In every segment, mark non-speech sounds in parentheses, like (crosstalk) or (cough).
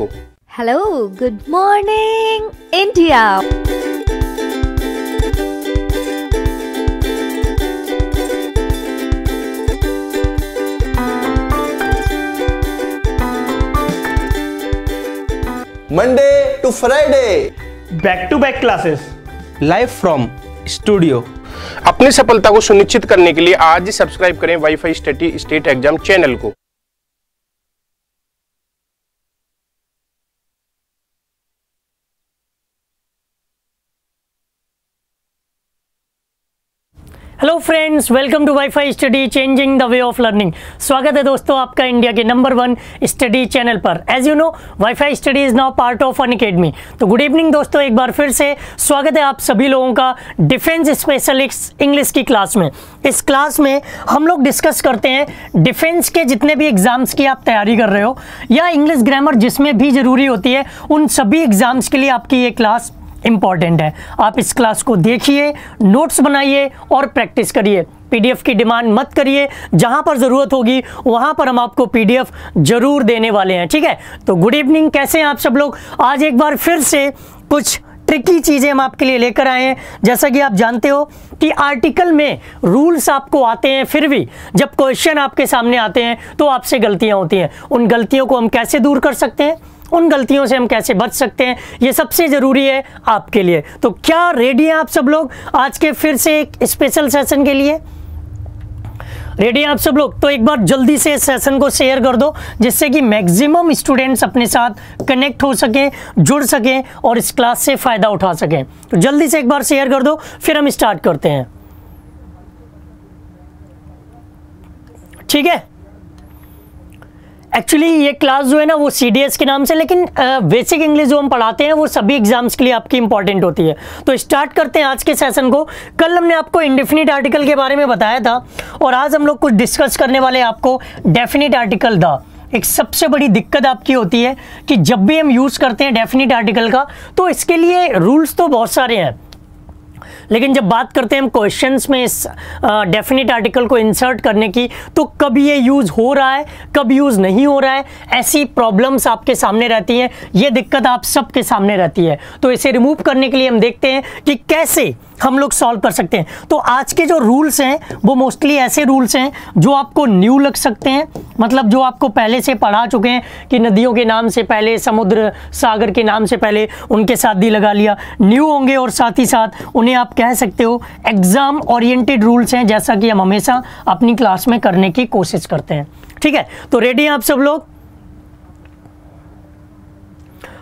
को। Hello good morning India Monday to Friday back to back classes live from studio अपनी सफलता को सुनिश्चित करने के लिए आज ही सब्सक्राइब करें WiFi study state exam channel को hello friends welcome to WiFi study changing the way of learning स्वागत है दोस्तों आपका इंडिया के नंबर वन स्टडी चैनल पर as you know WiFi study is now part of Unacademy तो good evening दोस्तों एक बार फिर से स्वागत है आप सभी लोगों का डिफेंस स्पेशलिस्ट इंग्लिश की क्लास में इस क्लास में हम लोग डिस्कस करते हैं डिफेंस के जितने भी एग्ज़ाम्स की आप तैयारी कर रहे हो या इंग्लिश ग्रामर जिसमें भी ज़रूरी होती है उन सभी एग्ज़ाम्स के लिए आपकी ये क्लास इंपॉर्टेंट है। आप इस क्लास को देखिए नोट्स बनाइए और प्रैक्टिस करिए। पीडीएफ की डिमांड मत करिए। जहाँ पर ज़रूरत होगी, वहाँ पर हम आपको पीडीएफ ज़रूर देने वाले हैं, ठीक है? तो गुड इवनिंग कैसे हैं आप सब लोग? आज एक बार फिर से कुछ ट्रिकी चीज़ें हम आपके लिए लेकर आए हैं। जैसा कि आप जानते हो कि आर्टिकल में रूल्स आपको आते हैं, फिर भी जब क्वेश्चन आपके सामने आते हैं तो आपसे गलतियाँ होती हैं। उन गलतियों को हम कैसे दूर कर सकते हैं? उन गलतियों से हम कैसे बच सकते हैं? ये सबसे ज़रूरी है आपके लिए। तो क्या रेडी हैं आप सब लोग आज के फिर से एक स्पेशल सेशन के लिए? रेडी आप सब लोग? तो एक बार जल्दी से सेशन को शेयर कर दो, जिससे कि मैक्सिमम स्टूडेंट्स अपने साथ कनेक्ट हो सकें, जुड़ सकें और इस क्लास से फ़ायदा उठा सकें। तो जल्दी से एक बार शेयर कर दो, फिर हम स्टार्ट करते हैं। ठीक है? एक्चुअली ये क्लास जो है ना, वो सीडीएस के नाम से, लेकिन बेसिक इंग्लिश जो हम पढ़ाते हैं, वो सभी एग्ज़ाम्स के लिए आपकी इंपॉर्टेंट होती है। तो स्टार्ट करते हैं आज के सेशन को। कल हमने आपको इंडेफिनिट आर्टिकल के बारे में बताया था, और आज हम लोग कुछ डिस्कस करने वाले आपको डेफिनिट आर्टिकल द। एक सबसे बड़ी दिक्कत आपकी होती है कि जब भी हम यूज़ करते हैं डेफिनिट आर्टिकल का तो इसके लिए रूल्स तो बहुत सारे हैं। लेकिन जब बात करते हैं हम क्वेश्चन में इस डेफिनेट आर्टिकल को इंसर्ट करने की तो कब ये यूज़ हो रहा है कब यूज़ नहीं हो रहा है, ऐसी प्रॉब्लम्स आपके सामने रहती हैं, ये दिक्कत आप सबके सामने रहती है। तो इसे रिमूव करने के लिए हम देखते हैं कि कैसे हम लोग सॉल्व कर सकते हैं। तो आज के जो रूल्स हैं, वो मोस्टली ऐसे रूल्स हैं, जो आपको न्यू लग सकते हैं। मतलब जो आपको पहले से पढ़ा चुके हैं कि नदियों के नाम से पहले, समुद्र, सागर के नाम से पहले उनके साथ दी लगा लिया। न्यू होंगे और साथ ही साथ उन्हें आप कह सकते हो एग्ज़ाम ओरिएंटेड रूल्स हैं, जैसा कि हम हमेशा अपनी क्लास में करने की कोशिश करते हैं। ठीक है? तो रेडी हैं आप सब लोग?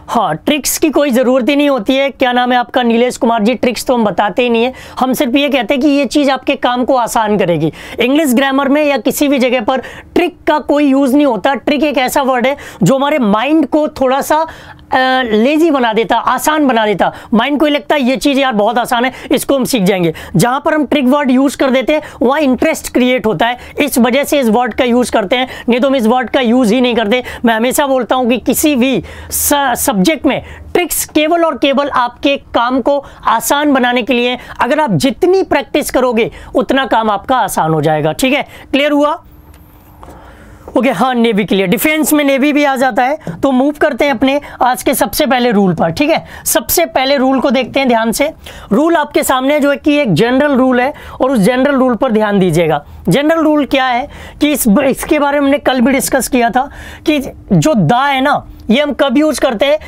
हाँ ट्रिक्स की कोई ज़रूरत ही नहीं होती है। क्या नाम है आपका? नीलेश कुमार जी ट्रिक्स तो हम बताते ही नहीं है। हम सिर्फ़ ये कहते हैं कि ये चीज़ आपके काम को आसान करेगी। इंग्लिश ग्रामर में या किसी भी जगह पर ट्रिक का कोई यूज़ नहीं होता। ट्रिक एक ऐसा वर्ड है जो हमारे माइंड को थोड़ा सा लेजी बना देता, आसान बना देता। माइंड को ही लगता है, ये चीज़ यार बहुत आसान है, इसको हम सीख जाएँगे। जहाँ पर हम ट्रिक वर्ड यूज़ कर देते हैं, वहाँ इंटरेस्ट क्रिएट होता है। इस वजह से इस वर्ड का यूज़ करते हैं, नहीं तो हम इस वर्ड का यूज़ ही नहीं करते। मैं हमेशा बोलता हूँ कि किसी भी सब्जेक्ट में ट्रिक्स केवल और केवल आपके काम को आसान बनाने के लिए, अगर आप जितनी प्रैक्टिस करोगे, उतना काम आपका आसान हो जाएगा। ठीक है? क्लियर हुआ? ओके okay, हाँ नेवी के लिए। डिफेंस में नेवी भी आ जाता है तो मूव करते हैं अपने आज के सबसे पहले रूल पर ठीक है? सबसे पहले रूल को देखते हैं ध्यान से। रूल आपके सामने जो है कि एक जनरल रूल है और उस जनरल रूल पर ध्यान दीजिएगा। जनरल रूल क्या है कि इस इसके बारे में हमने कल भी डिस्कस किया था कि जो दा है ना ये हम कब यूज़ करते हैं?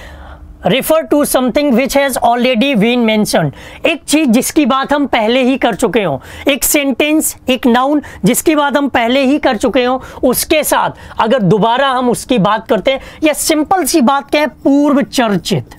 Refer to something which has already been mentioned एक चीज़ जिसकी बात हम पहले ही कर चुके हों, एक सेंटेंस एक नाउन जिसकी बात हम पहले ही कर चुके हों, उसके साथ अगर दोबारा हम उसकी बात करते हैं, या सिंपल सी बात क्या है पूर्व चर्चित।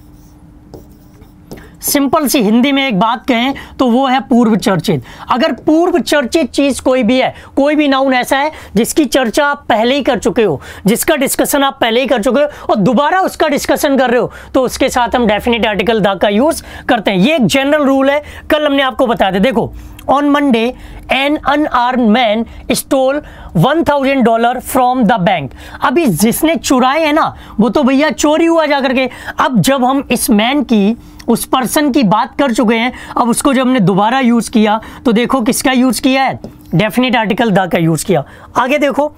सिंपल सी हिंदी में एक बात कहें तो वो है पूर्व चर्चित। अगर पूर्व चर्चित चीज़ कोई भी है, कोई भी नाउन ऐसा है जिसकी चर्चा आप पहले ही कर चुके हो, जिसका डिस्कशन आप पहले ही कर चुके हो और दोबारा उसका डिस्कशन कर रहे हो तो उसके साथ हम डेफिनेट आर्टिकल द का यूज़ करते हैं। ये एक जनरल रूल है। कल हमने आपको बताया था देखो on Monday an unarmed man stole one thousand dollar from the bank अभी जिसने चुराए हैं ना, वो तो भैया चोरी हुआ जाकर के। अब जब हम इस मैन की उस पर्सन की बात कर चुके हैं। अब उसको जब हमने दोबारा यूज़ किया तो देखो किसका यूज़ किया है? डेफिनेट आर्टिकल द का यूज़ किया। आगे देखो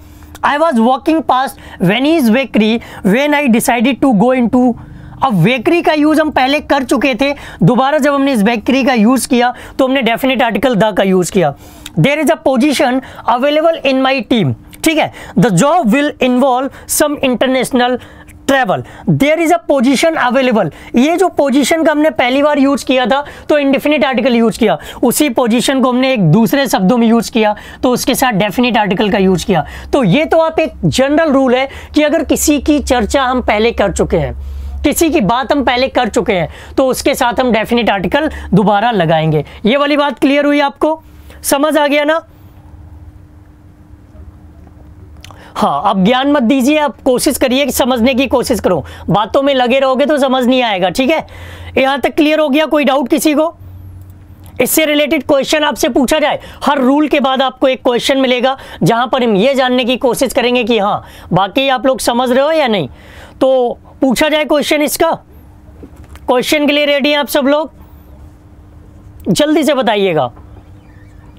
I was walking past Vinny's bakery when I decided to go into अब बेकरी का यूज़ हम पहले कर चुके थे, दोबारा जब हमने इस बेकरी का यूज़ किया तो हमने डेफिनेट आर्टिकल द का यूज़ किया। There is a position available in my team ठीक है? The job will involve some international travel there is a position available ये जो पोजिशन का हमने पहली बार यूज़ किया था तो इंडिफिनिट आर्टिकल यूज़ किया। उसी पोजिशन को हमने एक दूसरे शब्दों में यूज़ किया तो उसके साथ डेफिनेट आर्टिकल का यूज़ किया। तो ये तो आप एक जनरल रूल है कि अगर किसी की चर्चा हम पहले कर चुके हैं, किसी की बात हम पहले कर चुके हैं तो उसके साथ हम डेफिनेट आर्टिकल दोबारा लगाएँगे। ये वाली बात क्लियर हुई आपको? समझ आ गया ना? हाँ अब ज्ञान मत दीजिए, आप कोशिश करिए कि समझने की कोशिश करो। बातों में लगे रहोगे तो समझ नहीं आएगा, ठीक है? यहाँ तक क्लियर हो गया कोई डाउट किसी को? इससे रिलेटेड क्वेश्चन आपसे पूछा जाए, हर रूल के बाद आपको एक क्वेश्चन मिलेगा, जहाँ पर हम ये जानने की कोशिश करेंगे कि हाँ बाकी आप लोग समझ रहे हो या नहीं? तो पूछा जाए क्वेश्चन इसका। क्वेश्चन के लिए रेडी हैं आप सब लोग? जल्दी से बताइएगा।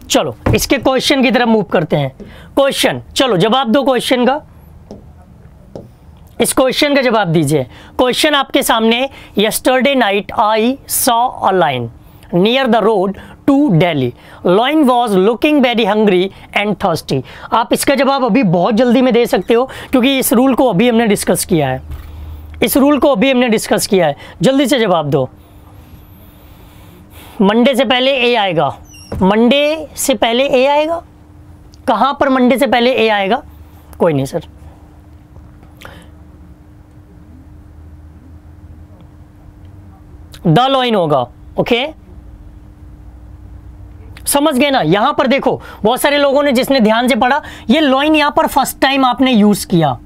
चलो, इसके क्वेश्चन की तरफ़ मूव करते हैं। क्वेश्चन चलो, जवाब दो क्वेश्चन का। इस क्वेश्चन का जवाब दीजिए। क्वेश्चन आपके सामने yesterday night I saw a lion near the road to daily lion was looking very hungry and thirsty आप इसका जवाब अभी बहुत जल्दी में दे सकते हो, क्योंकि इस रूल को अभी हमने डिस्कस किया है। इस रूल को अभी हमने डिस्कस किया है। जल्दी से जवाब दो। मंडे से पहले ए आएगा। मंडे से पहले ए आएगा? कहाँ पर मंडे से पहले ए आएगा? कोई नहीं सर द लॉइन होगा ओके समझ गए ना? यहाँ पर देखो, बहुत सारे लोगों ने जिसने ध्यान से पढ़ा, ये लॉइन यहाँ पर फ़र्स्ट टाइम आपने यूज़ किया।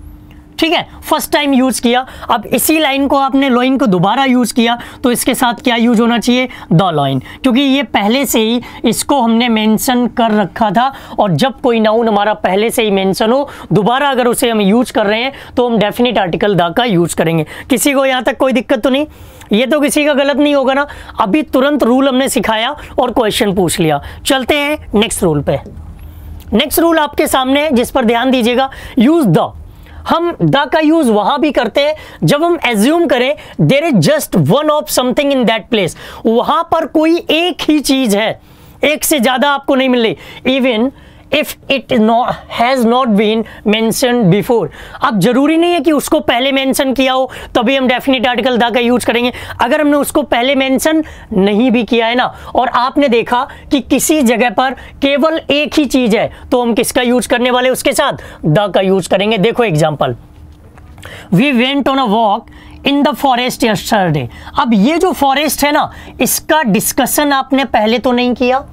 ठीक है? फ़र्स्ट टाइम यूज़ किया। अब इसी लाइन को आपने लॉइन को दोबारा यूज़ किया तो इसके साथ क्या यूज़ होना चाहिए? द लॉइन क्योंकि ये पहले से ही इसको हमने मेंशन कर रखा था, और जब कोई नाउन हमारा पहले से ही मेंशन हो, दोबारा अगर उसे हम यूज़ कर रहे हैं तो हम डेफिनेट आर्टिकल द का यूज़ करेंगे। किसी को यहाँ तक कोई दिक्कत तो नहीं? ये तो किसी का गलत नहीं होगा ना। अभी तुरंत रूल हमने सिखाया और क्वेश्चन पूछ लिया। चलते हैं नेक्स्ट रूल पे। नेक्स्ट रूल आपके सामने है, जिस पर ध्यान दीजिएगा। यूज़ द हम द का यूज़ वहाँ भी करते हैं, जब हम एज्यूम करें there is just one of something in that place वहाँ पर कोई एक ही चीज़ है, एक से ज़्यादा आपको नहीं मिल रही. Even if it has not been mentioned before अब ज़रूरी नहीं है कि उसको पहले मेंशन किया हो, तभी हम डेफिनेट आर्टिकल दा का यूज़ करेंगे। अगर हमने उसको पहले मेंशन नहीं भी किया है ना, और आपने देखा कि किसी जगह पर केवल एक ही चीज़ है तो हम किसका यूज़ करने वाले उसके साथ द का यूज़ करेंगे। देखो example we went on a walk in the forest yesterday अब ये जो फॉरेस्ट है ना, इसका डिस्कशन आपने पहले तो नहीं किया?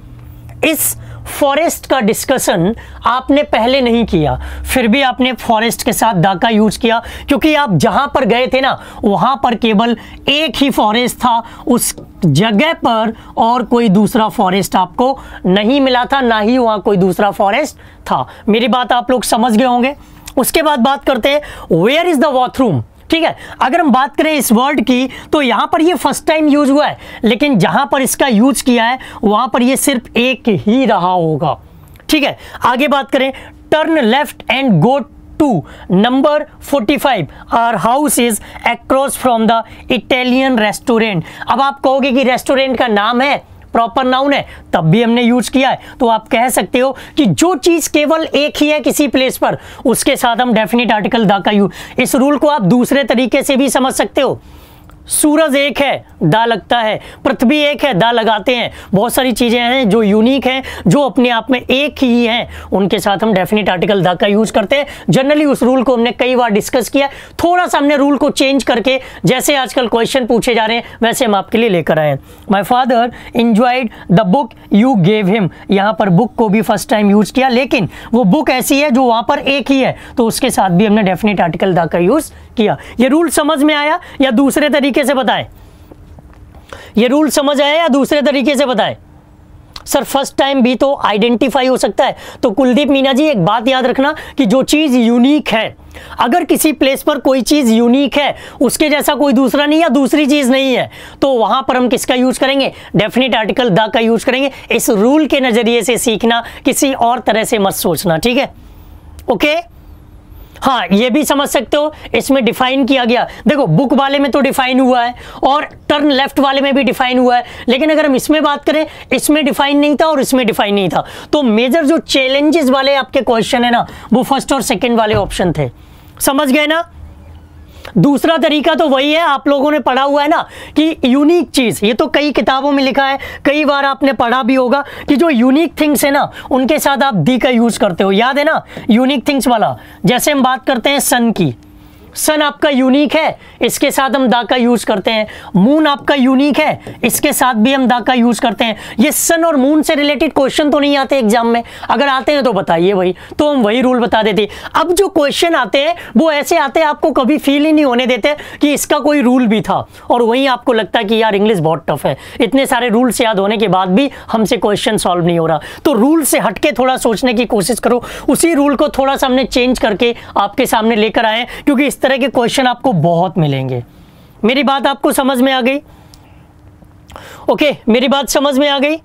इस फॉरेस्ट का डिस्कशन आपने पहले नहीं किया, फिर भी आपने फॉरेस्ट के साथ दा का यूज़ किया, क्योंकि आप जहाँ पर गए थे ना, वहाँ पर केवल एक ही फॉरेस्ट था, उस जगह पर और कोई दूसरा फॉरेस्ट आपको नहीं मिला था, ना ही वहाँ कोई दूसरा फॉरेस्ट था। मेरी बात आप लोग समझ गए होंगे। उसके बाद बात करते हैं वेयर इज़ द बाथरूम ठीक है? अगर हम बात करें इस वर्ड की तो यहाँ पर ये फ़र्स्ट टाइम यूज़ हुआ है। लेकिन जहाँ पर इसका यूज़ किया है, वहाँ पर ये सिर्फ़ एक ही रहा होगा। ठीक है? आगे बात करें turn left and go to number 45 our house is across from the Italian restaurant अब आप कहोगे कि रेस्टोरेंट का नाम है? प्रॉपर नाउन है, तब भी हमने यूज़ किया है। तो आप कह सकते हो कि जो चीज़ केवल एक ही है किसी प्लेस पर, उसके साथ हम डेफिनेट आर्टिकल दा का यूज़ इस रूल को आप दूसरे तरीके से भी समझ सकते हो। सूरज एक है दा लगता है। पृथ्वी एक है, दा लगाते हैं। बहुत सारी चीज़ें हैं जो यूनिक हैं, जो अपने आप में एक ही हैं। उनके साथ हम डेफिनेट आर्टिकल दा का यूज़ करते हैं। जनरली उस रूल को हमने कई बार डिस्कस किया। थोड़ा सा हमने रूल को चेंज करके, जैसे आजकल क्वेश्चन पूछे जा रहे हैं, वैसे हम आपके लिए लेकर आए my father enjoyed the book you gave him यहाँ पर बुक को भी फ़र्स्ट टाइम यूज़ किया, लेकिन वो बुक ऐसी है जो वहाँ पर एक ही है। तो उसके साथ भी हमने डेफिनेट आर्टिकल दा का यूज़ किया। ये रूल समझ में आया या दूसरे तरीके से बताएँ? ये रूल समझ आया या दूसरे तरीके से बताए? सर फ़र्स्ट टाइम भी तो आइडेंटिफाई हो सकता है। तो कुलदीप मीना जी, एक बात याद रखना कि जो चीज़ यूनिक है, अगर किसी प्लेस पर कोई चीज़ यूनिक है, उसके जैसा कोई दूसरा नहीं या दूसरी चीज़ नहीं है तो वहाँ पर हम किसका यूज़ करेंगे? डेफिनेट आर्टिकल द का यूज़ करेंगे। इस रूल के नज़रिए से सीखना, किसी और तरह से मत सोचना, ठीक है? ओके हाँ ये भी समझ सकते हो, इसमें डिफाइन किया गया। देखो बुक वाले में तो डिफाइन हुआ है और टर्न लेफ़्ट वाले में भी डिफाइन हुआ है, लेकिन अगर हम इसमें बात करें, इसमें डिफाइन नहीं था और इसमें डिफाइन नहीं था। तो मेजर जो चैलेंजेस वाले आपके क्वेश्चन है ना, वो फ़र्स्ट और सेकेंड वाले ऑप्शन थे। समझ गए ना? दूसरा तरीका तो वही है, आप लोगों ने पढ़ा हुआ है ना कि यूनिक चीज़, ये तो कई किताबों में लिखा है, कई बार आपने पढ़ा भी होगा कि जो यूनिक थिंग्स है ना, उनके साथ आप दी का यूज़ करते हो। याद है ना यूनिक थिंग्स वाला, जैसे हम बात करते हैं सन की सन आपका यूनिक है, इसके साथ हम दा का यूज़ करते हैं। मून आपका यूनिक है, इसके साथ भी हम दा का यूज़ करते हैं। ये सन और मून से रिलेटेड क्वेश्चन तो नहीं आते एग्ज़ाम में। अगर आते हैं तो बताइए वही तो हम वही रूल बता देते अब जो क्वेश्चन आते हैं, वो ऐसे आते हैं, आपको कभी फील ही नहीं होने देते कि इसका कोई रूल भी था। और वहीं आपको लगता है कि यार इंग्लिश बहुत टफ है। इतने सारे रूल्स याद होने के बाद भी हमसे क्वेश्चन सॉल्व नहीं हो रहा। तो रूल से हटके थोड़ा सोचने की कोशिश करो। उसी रूल को थोड़ा सा हमने चेंज करके आपके सामने लेकर आए क्योंकि इस तरह के क्वेश्चन आपको बहुत मिलेंगे। मेरी बात आपको समझ में आ गई? ओके मेरी बात समझ में आ गई?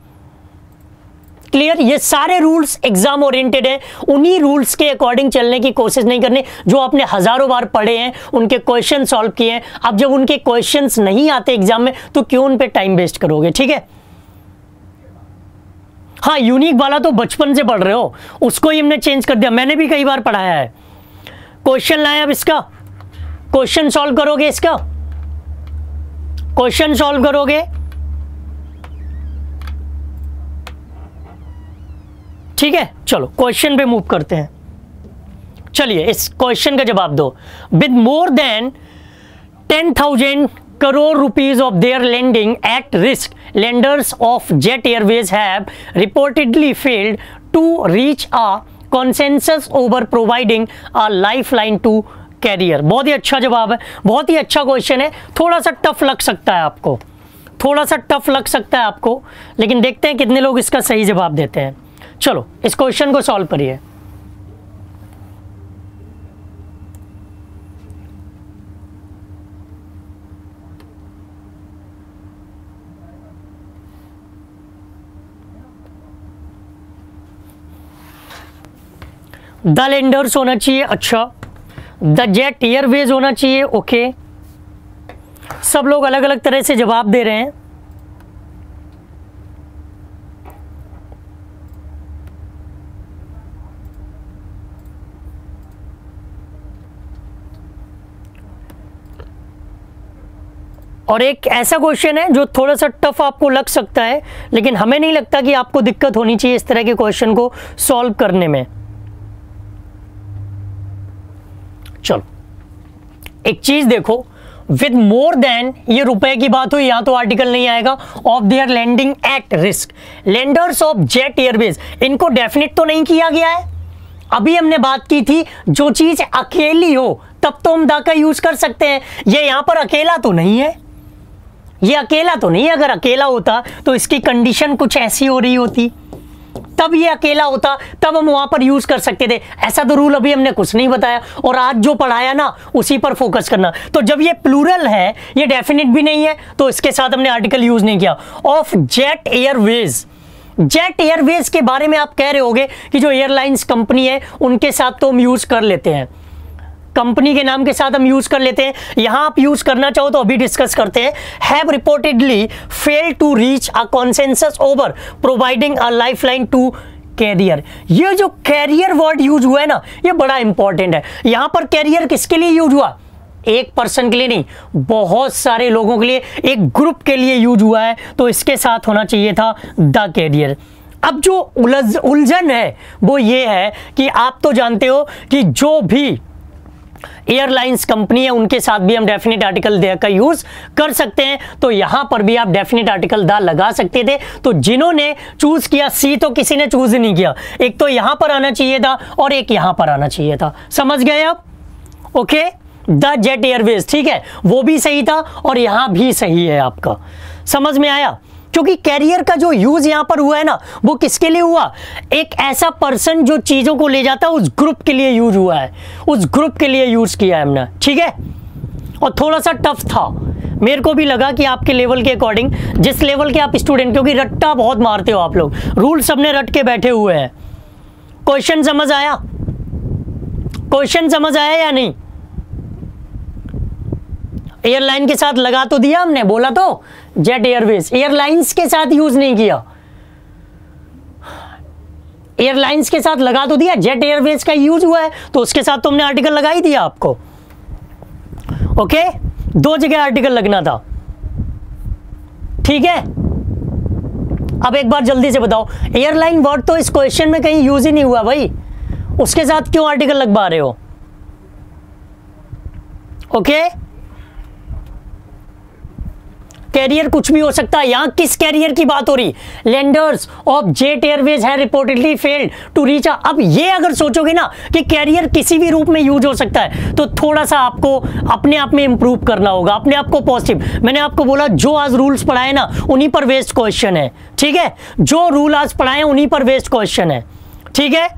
क्लियर ये सारे रूल्स एग्ज़ाम ओरिएंटेड है। उन्हीं रूल्स के अकॉर्डिंग चलने की कोशिश नहीं करनी। जो आपने हज़ारों बार पढ़े हैं, उनके क्वेश्चन सॉल्व किए हैं। अब जब उनके क्वेश्चन नहीं आते एग्ज़ाम में तो क्यों उन पे टाइम वेस्ट करोगे? ठीक है? हाँ यूनिक वाला तो बचपन से पढ़ रहे हो। उसको ही हमने चेंज कर दिया। मैंने भी कई बार पढ़ाया है। क्वेश्चन लाया अब इसका? क्वेश्चन सॉल्व करोगे इसका? क्वेश्चन सॉल्व करोगे? ठीक है, चलो, क्वेश्चन पे मूव करते हैं। चलिए, इस क्वेश्चन का जवाब दो। With more than ten thousand crore rupees of their lending at risk lenders of Jet Airways have reportedly failed to reach a consensus over providing a lifeline to carrier बहुत ही अच्छा जवाब है। बहुत ही अच्छा क्वेश्चन है। थोड़ा सा टफ लग सकता है आपको। थोड़ा सा टफ लग सकता है आपको। लेकिन देखते हैं कितने लोग इसका सही जवाब देते हैं। चलो, इस क्वेश्चन को सॉल्व करिए। द लेंडर्स होना चाहिए। अच्छा। द जेट एयरवेज होना चाहिए ओके सब लोग अलग अलग तरह से जवाब दे रहे हैं। और एक ऐसा क्वेश्चन है जो थोड़ा सा टफ आपको लग सकता है, लेकिन हमें नहीं लगता कि आपको दिक्कत होनी चाहिए इस तरह के क्वेश्चन को सॉल्व करने में। चलो, एक चीज़ देखो विद मोर देन ये रुपए की बात हुई यहाँ तो आर्टिकल नहीं आएगा of their lending at risk lenders of Jet Airways इनको डेफिनेट तो नहीं किया गया है। अभी हमने बात की थी, जो चीज़ अकेली हो, तब तो हम दा का यूज़ कर सकते हैं। ये यहाँ पर अकेला तो नहीं है। ये अकेला तो नहीं अगर अकेला होता तो इसकी कंडीशन कुछ ऐसी हो रही होती। तब ये अकेला होता, तब हम वहाँ पर यूज़ कर सकते थे। ऐसा तो रूल अभी हमने कुछ नहीं बताया। और आज जो पढ़ाया ना, उसी पर फोकस करना। तो जब ये प्लूरल है, ये डेफिनेट भी नहीं है तो इसके साथ हमने आर्टिकल यूज़ नहीं किया। Of Jet Airways Jet Airways के बारे में आप कह रहे होगे कि जो एयरलाइंस कंपनी है, उनके साथ तो हम यूज़ कर लेते हैं। कंपनी के नाम के साथ हम यूज़ कर लेते हैं। यहाँ आप यूज़ करना चाहो तो अभी डिस्कस करते हैं। Have reportedly fail to reach a consensus over providing a lifeline to carrier ये जो कैरियर वर्ड यूज़ हुआ है ना, ये बड़ा इंपॉर्टेंट है। यहाँ पर कैरियर किसके लिए यूज़ हुआ? एक पर्सन के लिए नहीं, बहुत सारे लोगों के लिए, एक ग्रुप के लिए यूज़ हुआ है। तो इसके साथ होना चाहिए था द कैरियर अब जो उलझ उलझन है, वो ये है कि आप तो जानते हो कि जो भी एयरलाइंस कंपनी है, उनके साथ भी हम डेफिनेट आर्टिकल का यूज़ कर सकते हैं। तो यहाँ पर भी आप डेफिनेट आर्टिकल दा लगा सकते थे। तो जिन्होंने चूज़ किया सी तो किसी ने चूज़ नहीं किया। एक तो यहाँ पर आना चाहिए था और एक यहाँ पर आना चाहिए था। समझ गए आप? ओके द जेट एयरवेज ठीक है? वो भी सही था और यहाँ भी सही है आपका। समझ में आया? क्योंकि कैरियर का जो यूज़ यहाँ पर हुआ है ना, वो किसके लिए हुआ? एक ऐसा पर्सन जो चीज़ों को ले जाता है, उस ग्रुप के लिए यूज़ हुआ है। उस ग्रुप के लिए यूज़ किया है हमने, ठीक है? और थोड़ा सा टफ था। मेरे को भी लगा कि आपके लेवल के अकॉर्डिंग जिस लेवल के आप स्टूडेंट क्योंकि रट्टा बहुत मारते हो आप लोग। रूल सबने रट के बैठे हुए हैं। क्वेश्चन समझ आया? क्वेश्चन समझ आया या नहीं? एयरलाइन के साथ लगा तो दिया हमने, बोला तो? जेट एयरवेज, एयरलाइंस के साथ यूज़ नहीं किया। एयरलाइंस के साथ लगा तो दिया, जेट एयरवेज का यूज़ हुआ है तो उसके साथ तो हमने आर्टिकल लगा ही दिया आपको। ओके? दो जगह आर्टिकल लगना था। ठीक है? अब एक बार जल्दी से बताओ, एयरलाइन वर्ड तो इस क्वेश्चन में कहीं यूज़ ही नहीं हुआ भाई। उसके साथ क्यों आर्टिकल लगवा रहे हो? ओके? कैरियर कुछ भी हो सकता है। यहाँ किस कैरियर की बात हो रही? Lenders of Jet Airways have reportedly failed to reach अब ये अगर सोचोगे ना कि कैरियर किसी भी रूप में यूज़ हो सकता है तो थोड़ा सा आपको अपने आप में इंप्रूव करना होगा अपने आप को पॉजिटिव मैंने आपको बोला जो आज रूल्स पढ़ाए ना उन्हीं पर वेस्ट क्वेश्चन है। ठीक है? जो रूल आज पढ़ाए उन्हीं पर वेस्ट क्वेश्चन है। ठीक है?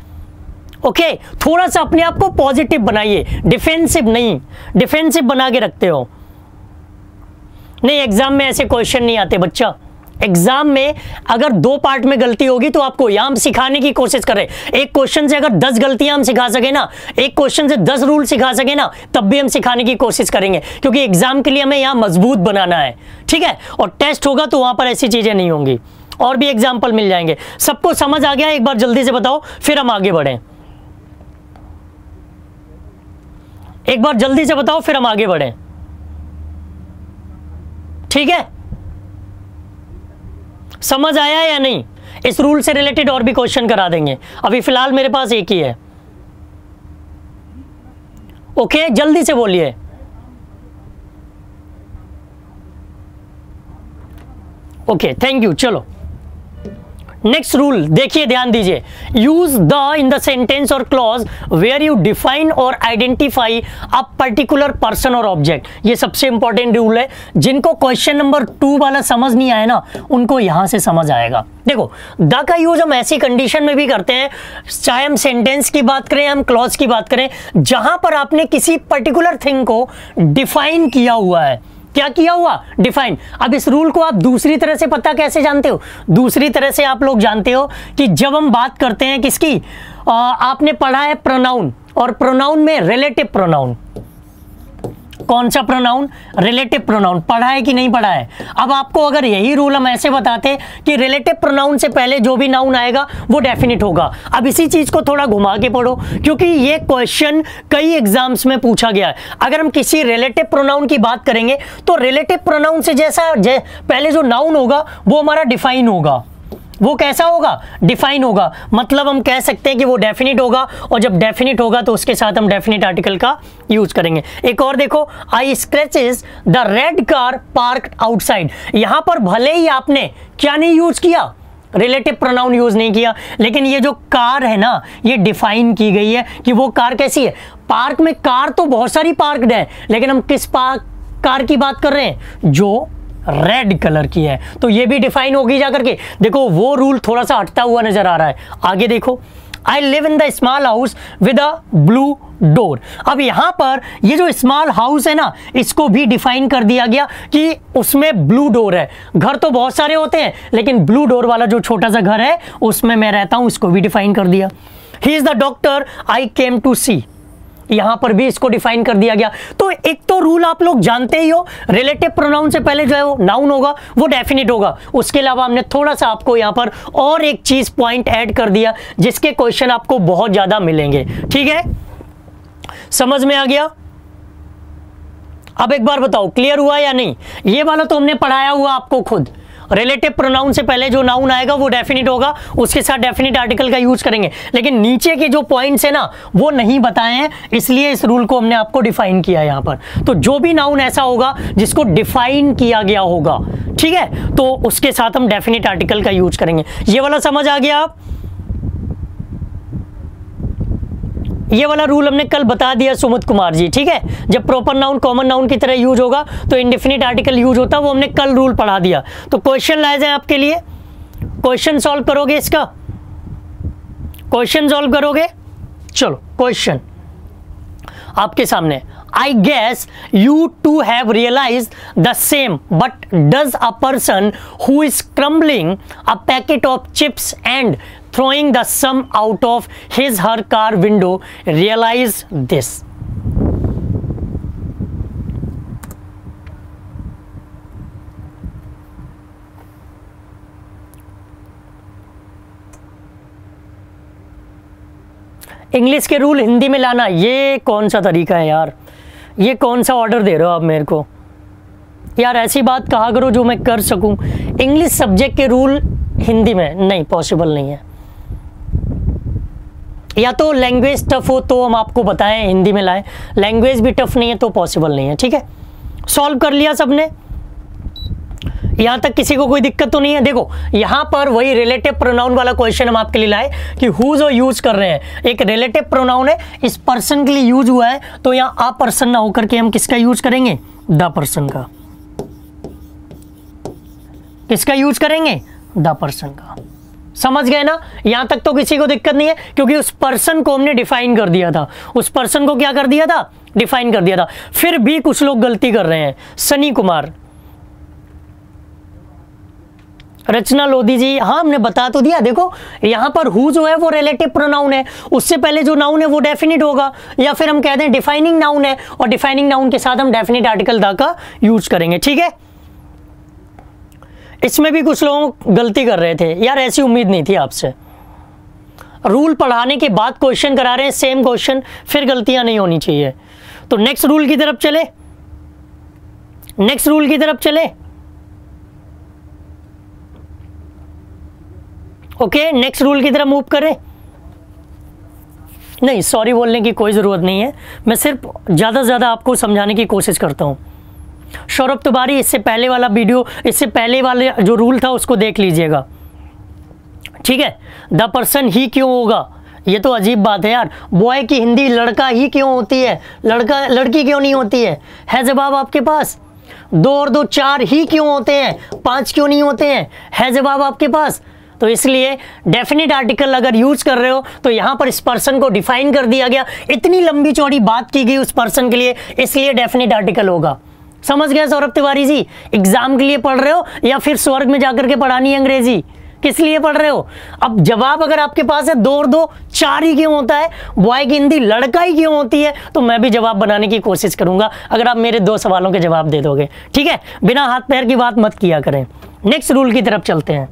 ओके okay, थोड़ा सा अपने आप को पॉजिटिव बनाइए। डिफेंसिव नहीं। डिफेंसिव बना के रखते हो। नहीं एग्ज़ाम में ऐसे क्वेश्चन नहीं आते बच्चा। एग्ज़ाम में अगर दो पार्ट में गलती होगी तो आपको यहाँ हम सिखाने की कोशिश करें। एक क्वेश्चन से अगर दस गलतियाँ हम सिखा सके ना, एक क्वेश्चन से दस रूल सिखा सके ना, तब भी हम सिखाने की कोशिश करेंगे। क्योंकि एग्ज़ाम के लिए हमें यहाँ मज़बूत बनाना है, ठीक है? और टेस्ट होगा तो वहाँ पर ऐसी चीज़ें नहीं होंगी। और भी एग्ज़ाम्पल मिल जाएँगे। सबको समझ आ गया? एक बार जल्दी से बताओ, फिर हम आगे बढ़े। एक बार जल्दी से बताओ, फिर हम आगे बढ़े। ठीक है? समझ आया या नहीं? इस रूल से रिलेटेड और भी क्वेश्चन करा देंगे। अभी फ़िलहाल मेरे पास एक ही है। ओके जल्दी से बोलिए। ओके थैंक यू चलो। नेक्स्ट रूल देखिए ध्यान दीजिए। Use the in the sentence or clause where you define or identify a particular person or object ये सबसे इंपॉर्टेंट रूल है। जिनको क्वेश्चन नंबर टू वाला समझ नहीं आया ना, उनको यहाँ से समझ आएगा। देखो द का यूज़ हम ऐसी कंडीशन में भी करते हैं, चाहे हम सेंटेंस की बात करें हम क्लॉज की बात करें, जहाँ पर आपने किसी पर्टिकुलर थिंग को डिफाइन किया हुआ है। क्या किया हुआ? डिफाइन अब इस रूल को आप दूसरी तरह से पता कैसे जानते हो? दूसरी तरह से आप लोग जानते हो कि जब हम बात करते हैं किसकी? आपने पढ़ा है प्रोनाउन और प्रोनाउन में रिलेटिव प्रोनाउन कौन सा प्रोनाउन रिलेटिव प्रोनाउन पढ़ा है कि नहीं पढ़ा है अब आपको अगर यही रूल हम ऐसे बताते कि रिलेटिव प्रोनाउन से पहले जो भी नाउन आएगा वो डेफिनेट होगा। अब इसी चीज़ को थोड़ा घुमा के पढ़ो क्योंकि ये क्वेश्चन कई एग्ज़ाम्स में पूछा गया है। अगर हम किसी रिलेटिव प्रोनाउन की बात करेंगे तो रिलेटिव प्रोनाउन से जैसा जै, पहले जो नाउन होगा वो हमारा डिफाइन होगा। वो कैसा होगा? डिफाइन होगा। मतलब हम कह सकते हैं कि वो डेफिनेट होगा और जब डेफिनेट होगा तो उसके साथ हम डेफिनेट आर्टिकल का यूज़ करेंगे। एक और देखो I scratches the red car park outside यहाँ पर भले ही आपने क्या नहीं यूज़ किया? रिलेटिव प्रोनाउन यूज़ नहीं किया। लेकिन ये जो कार है ना, ये डिफाइन की गई है कि वो कार कैसी है। पार्क में कार तो बहुत सारी पार्कड है, लेकिन हम किस पार्क कार की बात कर रहे हैं? जो रेड कलर की है। तो ये भी डिफाइन होगी जाकर के। देखो, वो रूल थोड़ा सा हटता हुआ नज़र आ रहा है। आगे देखो। I live in the small house with a blue door अब यहाँ पर ये जो स्मॉल हाउस है ना, इसको भी डिफाइन कर दिया गया कि उसमें ब्लू डोर है। घर तो बहुत सारे होते हैं, लेकिन ब्लू डोर वाला जो छोटा सा घर है, उसमें मैं रहता हूँ, इसको भी डिफाइन कर दिया। He is the doctor I came to see यहाँ पर भी इसको डिफाइन कर दिया गया। तो एक तो रूल आप लोग जानते ही हो रिलेटिव प्रोनाउन से पहले जो है वो नाउन होगा, वो डेफिनेट होगा। उसके अलावा हमने थोड़ा सा आपको यहाँ पर और एक चीज़ पॉइंट ऐड कर दिया, जिसके क्वेश्चन आपको बहुत ज़्यादा मिलेंगे। ठीक है? समझ में आ गया? अब एक बार बताओ क्लियर हुआ या नहीं? ये वाला तो हमने पढ़ाया हुआ आपको खुद। रिलेटिव प्रोनाउन से पहले जो नाउन आएगा, वो डेफिनेट होगा। उसके साथ डेफिनेट आर्टिकल का यूज़ करेंगे। लेकिन नीचे के जो पॉइंट्स है ना, वो नहीं बताए हैं, इसलिए इस रूल को हमने आपको डिफाइन किया यहाँ पर। तो जो भी नाउन ऐसा होगा, जिसको डिफाइन किया गया होगा, ठीक है? तो उसके साथ हम डेफिनेट आर्टिकल का यूज़ करेंगे। ये वाला समझ आ गया आप? ये वाला रूल हमने कल बता दिया सुमित कुमार जी, ठीक है? जब प्रॉपर नाउन कॉमन नाउन की तरह यूज़ होगा तो इंडिफिनिट आर्टिकल यूज़ होता है वो हमने कल रूल पढ़ा दिया। तो क्वेश्चन लाए जाए आपके लिए? क्वेश्चन सॉल्व करोगे इसका? क्वेश्चन सॉल्व करोगे? चलो क्वेश्चन आपके सामने। I guess you too have realized the same. But does a person who is crumbling a packet of chips and throwing the sum out of his, her car window. Realized this. English के rule Hindi में लाना, ये कौन सा तरीका है यार? ये कौन सा ऑर्डर दे रहे हो आप मेरे को? यार, ऐसी बात कहा करो जो मैं कर सकूँ। इंग्लिश सब्जेक्ट के रूल हिंदी में, नहीं पॉसिबल नहीं है। या तो लैंग्वेज टफ हो तो हम आपको बताएँ, हिंदी में लाएँ। लैंग्वेज भी टफ नहीं है तो पॉसिबल नहीं है, ठीक है? सॉल्व कर लिया सबने। यहाँ तक किसी को कोई दिक्कत तो नहीं है? देखो, यहाँ पर वही रिलेटिव प्रोनाउन वाला क्वेश्चन हम आपके लिए लाए कि हुज और यूज़ कर रहे हैं। एक रिलेटिव प्रोनाउन है, इस पर्सन के लिए यूज़ हुआ है तो यहाँ आ पर्सन ना होकर के हम किसका यूज़ करेंगे? द पर्सन का। किसका यूज़ करेंगे? द पर्सन का। समझ गए ना? यहाँ तक तो किसी को दिक्कत नहीं है, क्योंकि उस पर्सन को हमने डिफाइन कर दिया था। उस पर्सन को क्या कर दिया था? डिफाइन कर दिया था। फिर भी कुछ लोग गलती कर रहे हैं। सनी कुमार। रचना लोधी जी हाँ हमने बता तो दिया। देखो, यहाँ पर हु जो है, वो रिलेटिव प्रोनाउन है। उससे पहले जो नाउन है, वो डेफिनेट होगा। या फिर हम कह दें डिफाइनिंग नाउन है, और डिफाइनिंग नाउन के साथ हम डेफिनेट आर्टिकल दा का यूज़ करेंगे। ठीक है? इसमें भी कुछ लोग गलती कर रहे थे। यार, ऐसी उम्मीद नहीं थी आपसे। रूल पढ़ाने के बाद क्वेश्चन करा रहे हैं सेम क्वेश्चन फिर गलतियाँ नहीं होनी चाहिए। तो नेक्स्ट रूल की तरफ़ चले। नेक्स्ट रूल की तरफ़ चले। ओके नेक्स्ट रूल की तरफ़ मूव करें। नहीं सॉरी बोलने की कोई ज़रूरत नहीं है। मैं सिर्फ़ ज़्यादा से ज़्यादा आपको समझाने की कोशिश करता हूँ। सौरभ तिवारी, इससे पहले वाला वीडियो, इससे पहले वाले जो रूल था, उसको देख लीजिएगा। ठीक है? द पर्सन ही क्यों होगा? ये तो अजीब बात है यार। बॉय की हिंदी लड़का ही क्यों होती है? लड़का, लड़की क्यों नहीं होती है? है जवाब आपके पास? दो और दो चार ही क्यों होते हैं? पाँच क्यों नहीं होते हैं? है जवाब आपके पास? तो इसलिए डेफिनेट आर्टिकल अगर यूज़ कर रहे हो तो यहाँ पर इस पर्सन को डिफाइन कर दिया गया। इतनी लंबी चौड़ी बात की गई उस पर्सन के लिए, इसलिए डेफिनेट आर्टिकल होगा। समझ गया सौरभ तिवारी जी? एग्ज़ाम के लिए पढ़ रहे हो या फिर स्वर्ग में जाकर के पढ़ानी है अंग्रेज़ी? किस लिए पढ़ रहे हो? अब जवाब अगर आपके पास है, दो और दो, चार ही क्यों होता है? बॉय की हिंदी लड़का ही क्यों होती है? तो मैं भी जवाब बनाने की कोशिश करूँगा, अगर आप मेरे दो सवालों के जवाब दे दोगे। ठीक है? बिना हाथ पैर की बात मत किया करें। नेक्स्ट रूल की तरफ़ चलते हैं।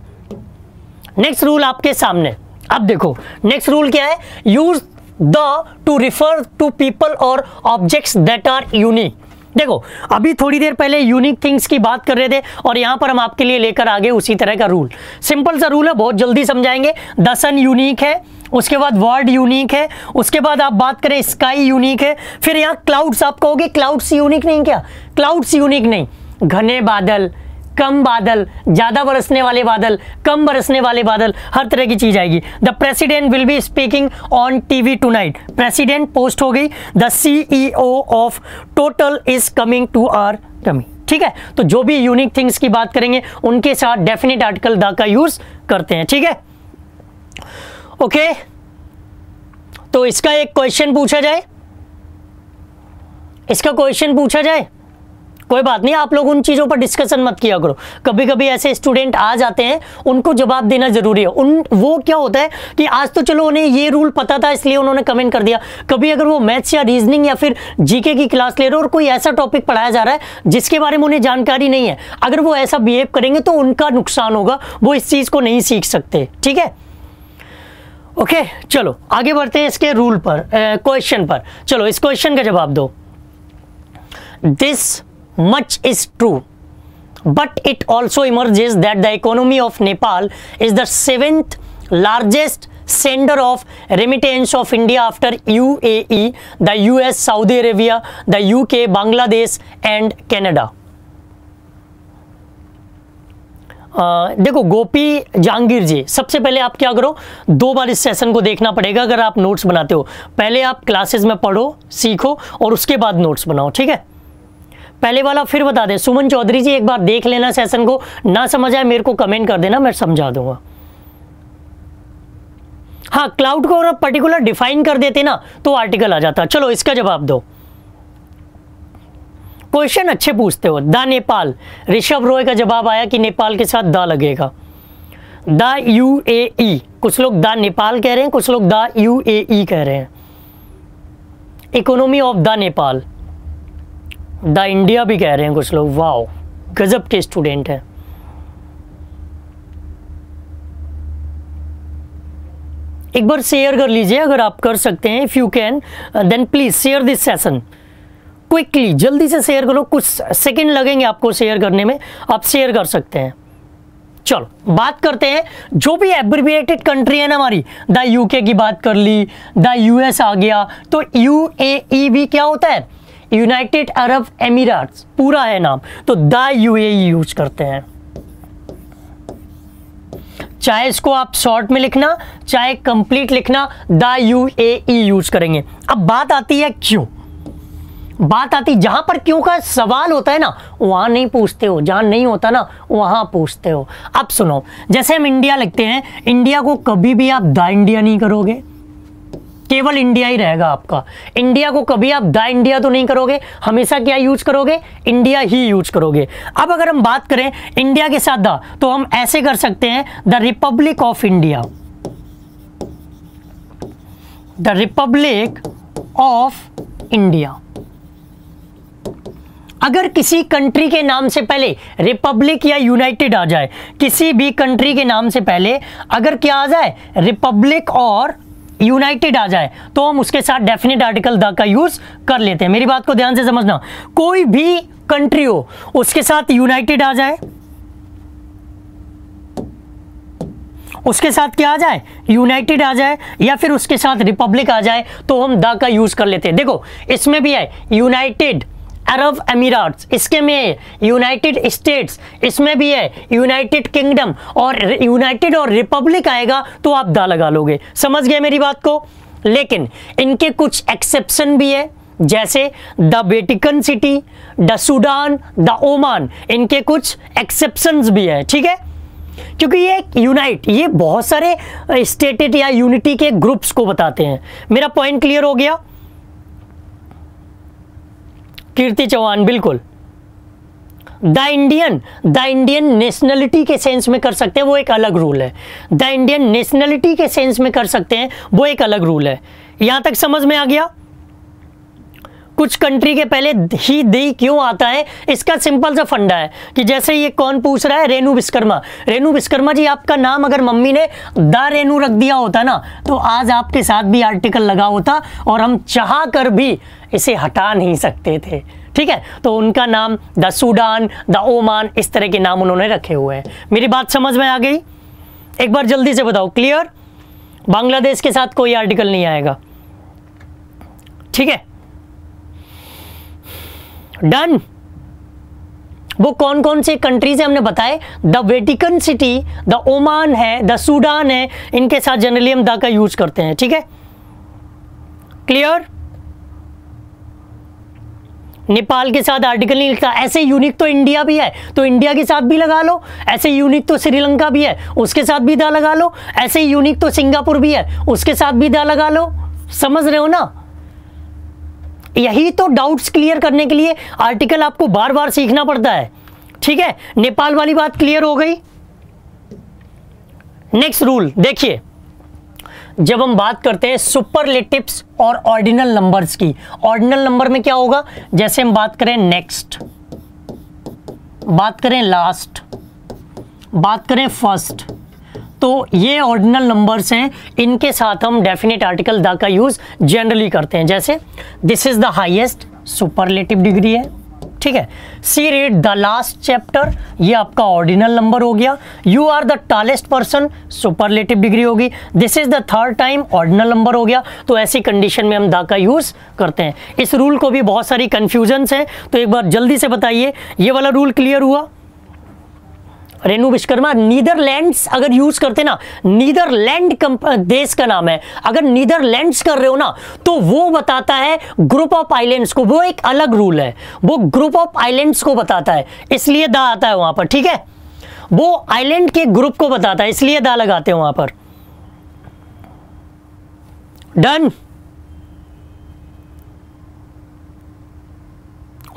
नेक्स्ट रूल आपके सामने। अब देखो नेक्स्ट रूल क्या है? Use the to refer to people or objects that are unique देखो, अभी थोड़ी देर पहले यूनिक थिंग्स की बात कर रहे थे और यहाँ पर हम आपके लिए लेकर आगे उसी तरह का रूल सिंपल सा रूल है, बहुत जल्दी समझाएँगे. दसन यूनिक है, उसके बाद वर्ड यूनिक है, उसके बाद आप बात करें स्काई यूनिक है. फिर यहाँ क्लाउड्स आप कहोगे क्लाउड्स यूनिक नहीं क्या? क्लाउड्स यूनिक नहीं. घने बादल कम बादल, ज़्यादा बरसने वाले बादल, कम बरसने वाले बादल, हर तरह की चीज़ आएगी। The president will be speaking on TV tonight president post हो गई। The CEO of Total is coming to our कमी ठीक है? तो जो भी यूनिक थिंग्स की बात करेंगे, उनके साथ डेफिनेट आर्टिकल द का यूज़ करते हैं। ठीक है? ओके तो इसका एक क्वेश्चन पूछा जाए। इसका क्वेश्चन पूछा जाए? कोई बात नहीं, आप लोग उन चीज़ों पर डिस्कशन मत किया करो। कभी कभी ऐसे स्टूडेंट आ जाते हैं, उनको जवाब देना ज़रूरी है। उन, वो क्या होता है कि आज तो चलो उन्हें ये रूल पता था, इसलिए उन्होंने कमेंट कर दिया। कभी अगर वो मैथ्स या रीजनिंग या फिर जीके की क्लास ले रहे हो और कोई ऐसा टॉपिक पढ़ाया जा रहा है, जिसके बारे में उन्हें जानकारी नहीं है, अगर वो ऐसा बिहेव करेंगे तो उनका नुकसान होगा, वो इस चीज़ को नहीं सीख सकते, ठीक है? ओके, चलो, आगे बढ़ते हैं इसके रूल पर क्वेश्चन पर। चलो, इस क्वेश्चन का जवाब दो। This much is true but it also emerges that the economy of nepal is the seventh largest sender of remittance of india after uae the us saudi arabia the uk bangladesh and canada आ, देखो गोपी जहांगीर जी सबसे पहले आप क्या करो दो बार इस session को देखना पड़ेगा अगर आप नोट्स बनाते हो पहले आप क्लासेस में पढ़ो सीखो और उसके बाद नोट्स बनाओ ठीक है पहले वाला फिर बता दे। सुमन चौधरी जी, एक बार देख लेना सेशन को। ना समझ आए, मेरे को कमेंट कर देना, मैं समझा दूँगा। हाँ क्लाउड को अगर पर्टिकुलर डिफाइन कर देते ना तो आर्टिकल आ जाता। चलो, इसका जवाब दो। क्वेश्चन अच्छे पूछते हो। द नेपाल। ऋषभ रॉय का जवाब आया कि नेपाल के साथ द लगेगा। द यू ए ई कुछ लोग द नेपाल कह रहे हैं, कुछ लोग द यू ए ई कह रहे हैं। Economy of the Nepal. The India भी कह रहे हैं कुछ लोग, वाओ, गजब के स्टूडेंट हैं. एक बार शेयर कर लीजिए, अगर आप कर सकते हैं if you can then please share this session quickly जल्दी से शेयर करो, कुछ सेकंड लगेंगे आपको शेयर करने में, आप शेयर कर सकते हैं। चलो, बात करते हैं, जो भी एब्रिविएटेड कंट्री है ना हमारी, द यूके की बात कर ली, द यूएस आ गया तो यू भी क्या होता है? यूनाइटेड अरब एमिरेट्स पूरा है नाम। तो द यू यूज़ करते हैं। चाहे इसको आप शॉर्ट में लिखना, चाहे कंप्लीट लिखना द यू यूज़ करेंगे। अब बात आती है क्यों? बात आती, जहाँ पर क्यों का सवाल होता है ना, वहाँ नहीं पूछते हो। जहाँ नहीं होता ना, वहाँ पूछते हो। अब सुनो, जैसे हम इंडिया लिखते हैं इंडिया को कभी भी आप द इंडिया नहीं करोगे। केवल इंडिया ही रहेगा आपका। इंडिया को कभी आप द इंडिया तो नहीं करोगे, हमेशा क्या यूज़ करोगे? इंडिया ही यूज़ करोगे। अब अगर हम बात करें इंडिया के साथ द तो हम ऐसे कर सकते हैं the republic of India the republic of India अगर किसी कंट्री के नाम से पहले रिपब्लिक या यूनाइटेड आ जाए, किसी भी कंट्री के नाम से पहले, अगर क्या आ जाए? रिपब्लिक और यूनाइटेड आ जाए तो हम उसके साथ डेफिनेट आर्टिकल द का यूज़ कर लेते हैं। मेरी बात को ध्यान से समझना। कोई भी कंट्री हो, उसके साथ यूनाइटेड आ जाए, उसके साथ क्या आ जाए यूनाइटेड आ जाए, या फिर उसके साथ रिपब्लिक आ जाए तो हम द का यूज़ कर लेते हैं। देखो, इसमें भी है यूनाइटेड अरब अमीरात, इसके में यूनाइटेड स्टेट्स इसमें भी है यूनाइटेड किंगडम और यूनाइटेड और रिपब्लिक आएगा तो आप दा लगा लोगे। समझ गए मेरी बात को? लेकिन इनके कुछ एक्सेप्शन भी है, जैसे the Vatican City, the Sudan, the Oman, इनके कुछ एक्सेप्शंस भी है, ठीक है? क्योंकि ये यूनाइट ये बहुत सारे स्टेटेड या यूनिटी के ग्रुप्स को बताते हैं। मेरा पॉइंट क्लियर हो गया? कीर्ति चौहान, बिल्कुल। The Indian the Indian nationality के सेंस में कर सकते हैं, वो एक अलग रूल है। द इंडियन नेशनलिटी के सेंस में कर सकते हैं, वो एक अलग रूल है। यहाँ तक समझ में आ गया? कुछ कंट्री के पहले ही दी क्यों आता है, इसका सिंपल सा फंडा है कि जैसे ये कौन पूछ रहा है रेनू विश्वकर्मा। रेनू विश्वकर्मा जी, आपका नाम अगर मम्मी ने द रेनू रख दिया होता ना तो आज आपके साथ भी आर्टिकल लगा होता और हम चाह कर भी इसे हटा नहीं सकते थे। ठीक है? तो उनका नाम द सूडान, द ओमान, इस तरह के नाम उन्होंने रखे हुए हैं। मेरी बात समझ में आ गई? एक बार जल्दी से बताओ, क्लियर? बांग्लादेश के साथ कोई आर्टिकल नहीं आएगा। ठीक है? डन वो कौन कौन से कंट्रीज़ है हमने बताए? The Vatican City the Oman है द सूडान है, इनके साथ जनरली हम द का यूज़ करते हैं, ठीक है? क्लियर नेपाल के साथ आर्टिकल नहीं लिखता। ऐसे यूनिक तो इंडिया भी है तो इंडिया के साथ भी लगा लो। ऐसे यूनिक तो श्रीलंका भी है, उसके साथ भी दा लगा लो। ऐसे यूनिक तो सिंगापुर भी है, उसके साथ भी दा लगा लो। समझ रहे हो ना? यही तो डाउट्स क्लियर करने के लिए आर्टिकल आपको बार बार सीखना पड़ता है। ठीक है? नेपाल वाली बात क्लियर हो गई। नेक्स्ट रूल देखिए। जब हम बात करते हैं सुपरलेटिव्स और ऑर्डिनल नंबर्स की ऑर्डिनल नंबर में क्या होगा? जैसे हम बात करें नेक्स्ट बात करें लास्ट बात करें फ़र्स्ट तो ये ऑर्डिनल नंबर्स हैं। इनके साथ हम डेफिनेट आर्टिकल द का यूज़ जनरली करते हैं। जैसे this is the highest superlative degree है, ठीक है? She read the last chapter ये आपका ऑर्डिनल नंबर हो गया। You are the tallest person superlative degree होगी। This is the third time ordinal number हो गया। तो ऐसी कंडीशन में हम द का यूज़ करते हैं। इस रूल को भी बहुत सारी कंफ्यूजन्स हैं। तो एक बार जल्दी से बताइए, ये वाला रूल क्लियर हुआ? रेनू विश्वकर्मा, नीदरलैंड्स अगर यूज़ करते ना, नीदरलैंड देश का नाम है। अगर नीदरलैंड्स कर रहे हो ना तो वो बताता है ग्रुप ऑफ़ आइलैंड्स को, वो एक अलग रूल है। वो ग्रुप ऑफ़ आइलैंड्स को बताता है, इसलिए दा आता है वहाँ पर, ठीक है? वो आइलैंड के ग्रुप को बताता है, इसलिए दा लगाते हैं वहाँ पर। डन?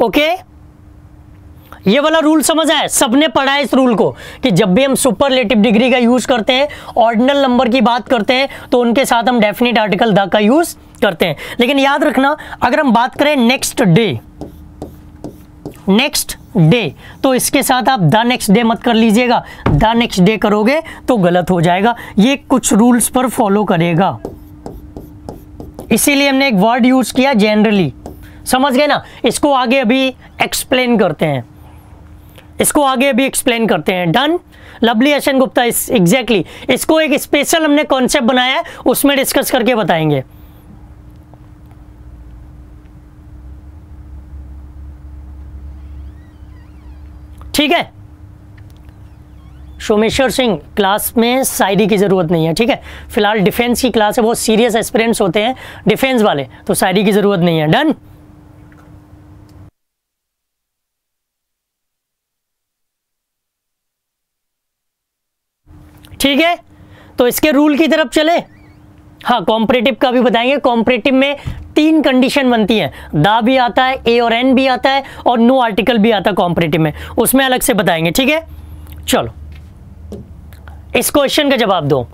ओके? ये वाला रूल समझ आया? सबने पढ़ा है इस रूल को कि जब भी हम सुपरलेटिव डिग्री का यूज़ करते हैं ऑर्डिनल नंबर की बात करते हैं तो उनके साथ हम डेफिनेट आर्टिकल द का यूज़ करते हैं। लेकिन याद रखना, अगर हम बात करें नेक्स्ट डे नेक्स्ट डे तो इसके साथ आप द नेक्स्ट डे मत कर लीजिएगा। द नेक्स्ट डे करोगे तो गलत हो जाएगा। ये कुछ रूल्स पर फॉलो करेगा। इसीलिए हमने एक वर्ड यूज़ किया जनरली समझ गए ना? इसको आगे अभी एक्सप्लेन करते हैं। इसको आगे अभी एक्सप्लेन करते हैं। डन लवली अशन गुप्ता इस एग्जैक्टली exactly. इसको एक स्पेशल हमने कॉन्सेप्ट बनाया है, उसमें डिस्कस करके बताएँगे। ठीक है? सोमेश्वर सिंह क्लास में शायरी की ज़रूरत नहीं है, ठीक है? फ़िलहाल डिफेंस की क्लास है, बहुत सीरियस एक्सपीरियंस होते हैं डिफेंस वाले तो शायरी की ज़रूरत नहीं है। डन ठीक है? तो इसके रूल की तरफ़ चले। हाँ कॉम्परेटिव का भी बताएँगे। कॉम्परेटिव में तीन कंडीशन बनती है। दा भी आता है ए और एन भी आता है और नो आर्टिकल भी आता है कॉम्परेटिव में। उसमें अलग से बताएँगे, ठीक है? चलो। इस क्वेश्चन का जवाब दो।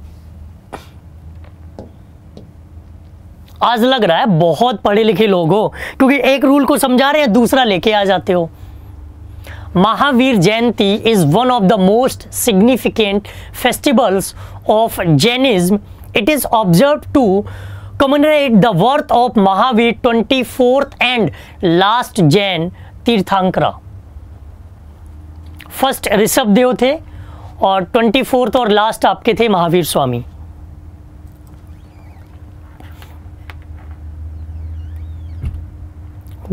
आज लग रहा है बहुत पढ़े लिखे लोग हो, क्योंकि एक रूल को समझा रहे हैं, दूसरा लेके आ जाते हो। Mahavir Jayanti is one of the most significant festivals of Jainism it is observed to commemorate the worth of Mahavir 24th and last Jain Tirthankara first Rishabh Dev थे और ट्वेंटी फोर्थ और लास्ट आपके थे Mahavir Swami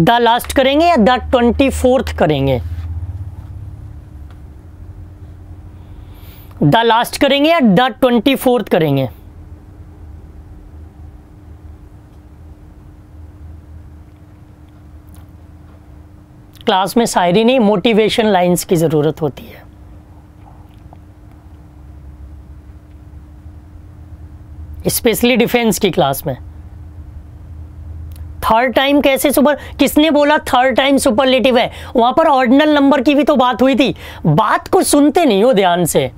the last करेंगे या the twenty fourth करेंगे? The last करेंगे या द ट्वेंटी फोर्थ करेंगे? क्लास में शायरी नहीं मोटिवेशन लाइंस की ज़रूरत होती है। स्पेशली डिफेंस की क्लास में। थर्ड टाइम कैसे सुपर किसने बोला थर्ड टाइम सुपरलेटिव है? वहाँ पर ऑर्डिनल नंबर की भी तो बात हुई थी। बात को सुनते नहीं हो ध्यान से।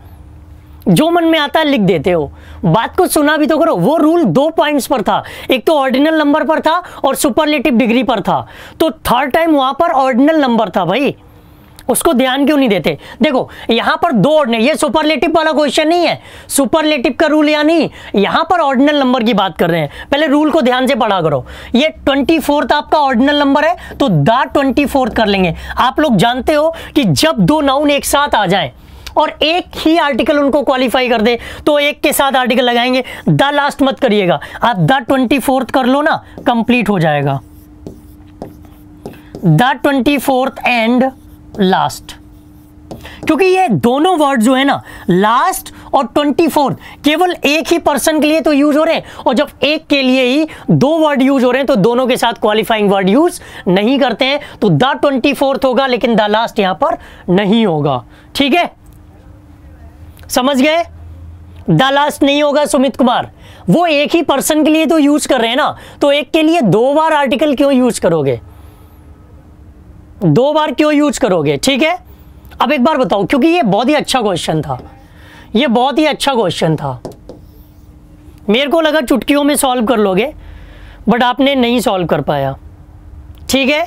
जो मन में आता है, लिख देते हो। बात को सुना भी तो करो। वो रूल दो पॉइंट्स पर था। एक तो ऑर्डिनल नंबर पर था और सुपरलेटिव डिग्री पर था। तो थर्ड टाइम वहाँ पर ऑर्डिनल नंबर था भाई। उसको ध्यान क्यों नहीं देते? देखो, यहाँ पर दो ऑर्डिनल ये सुपरलेटिव वाला क्वेश्चन नहीं है। सुपरलेटिव का रूल या नहीं यहाँ पर ऑर्डिनल नंबर की बात कर रहे हैं। पहले रूल को ध्यान से पढ़ा करो। ये ट्वेंटी आपका ऑर्डिनल नंबर है तो द ट्वेंटी कर लेंगे। आप लोग जानते हो कि जब दो नाउन एक साथ आ जाए और एक ही आर्टिकल उनको क्वालिफाई कर दे तो एक के साथ आर्टिकल लगाएँगे। द लास्ट मत करिएगा। आप द ट्वेंटी फोर्थ कर लो ना कंप्लीट हो जाएगा। The twenty fourth and last क्योंकि ये दोनों वर्ड जो है ना लास्ट और ट्वेंटी फोर्थ केवल एक ही पर्सन के लिए तो यूज़ हो रहे हैं। और जब एक के लिए ही दो वर्ड यूज़ हो रहे हैं तो दोनों के साथ क्वालिफाइंग वर्ड यूज़ नहीं करते हैं। तो द ट्वेंटी फोर्थ होगा, लेकिन द लास्ट यहाँ पर नहीं होगा। ठीक है? समझ गए? द लास्ट नहीं होगा सुमित कुमार। वो एक ही पर्सन के लिए तो यूज़ कर रहे हैं ना। तो एक के लिए दो बार आर्टिकल क्यों यूज़ करोगे? दो बार क्यों यूज़ करोगे? ठीक है? अब एक बार बताओ, क्योंकि ये बहुत ही अच्छा क्वेश्चन था। ये बहुत ही अच्छा क्वेश्चन था। मेरे को लगा चुटकियों में सॉल्व कर लोगे बट आपने नहीं सॉल्व कर पाया। ठीक है?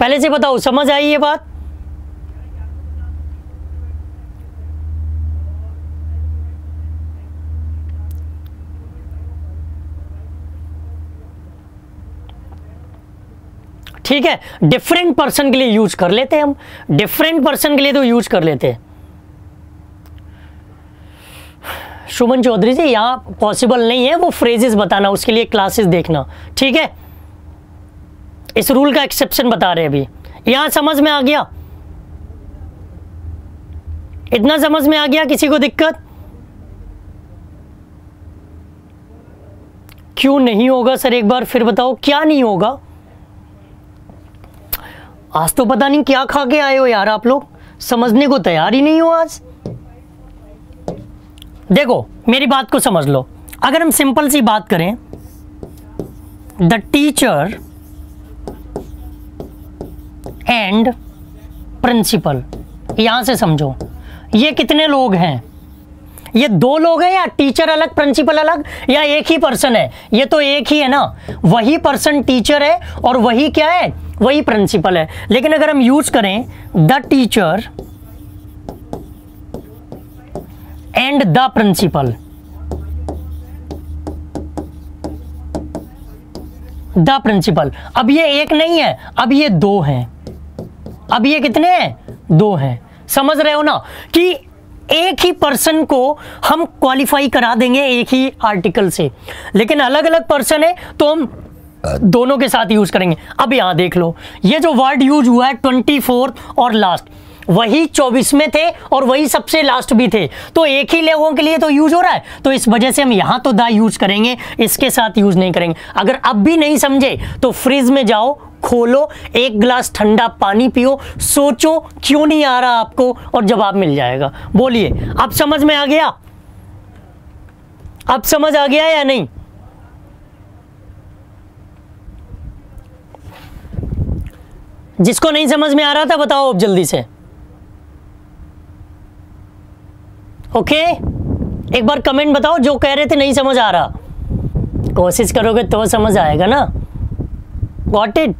पहले से बताओ, समझ आई ये बात? ठीक है डिफरेंट पर्सन के लिए यूज़ कर लेते हैं हम। डिफरेंट पर्सन के लिए तो यूज़ कर लेते हैं। शुभन चौधरी जी, यहाँ पॉसिबल नहीं है, वो फ्रेजेस बताना, उसके लिए क्लासेस देखना। ठीक है? इस रूल का एक्सेप्शन बता रहे अभी। यहाँ समझ में आ गया? इतना समझ में आ गया किसी को दिक्कत? क्यों नहीं होगा सर एक बार फिर बताओ, क्या नहीं होगा? आज तो पता नहीं क्या खा के आए हो यार आप लोग। समझने को तैयार ही नहीं हो आज। देखो, मेरी बात को समझ लो। अगर हम सिंपल सी बात करें द टीचर एंड प्रिंसिपल यहाँ से समझो, ये कितने लोग हैं? ये दो लोग हैं या टीचर अलग प्रिंसिपल अलग, या एक ही पर्सन है? ये तो एक ही है ना। वही पर्सन टीचर है और वही क्या है? वही प्रिंसिपल है। लेकिन अगर हम यूज़ करें the teacher and the principal the principal अब ये एक नहीं है, अब ये दो हैं। अब ये कितने हैं? दो हैं। समझ रहे हो ना? कि एक ही पर्सन को हम क्वालिफाई करा देंगे एक ही आर्टिकल से। लेकिन अलग अलग पर्सन है तो हम दोनों के साथ यूज़ करेंगे। अब यहाँ देख लो, ये जो वर्ड यूज़ हुआ है ट्वेंटी फोर्थ और लास्ट वही चौबीस में थे और वही सबसे लास्ट भी थे। तो एक ही लोगों के लिए तो यूज़ हो रहा है। तो इस वजह से हम यहाँ तो दा यूज़ करेंगे, इसके साथ यूज़ नहीं करेंगे। अगर अब भी नहीं समझे तो फ्रिज में जाओ, खोलो, एक गिलास ठंडा पानी पियो, सोचो क्यों नहीं आ रहा आपको और जवाब मिल जाएगा। बोलिए, अब समझ में आ गया? अब समझ आ गया या नहीं? जिसको नहीं समझ में आ रहा था, बताओ अब जल्दी से। ओके एक बार कमेंट बताओ, जो कह रहे थे नहीं समझ आ रहा। कोशिश करोगे तो समझ आएगा ना। गॉट इट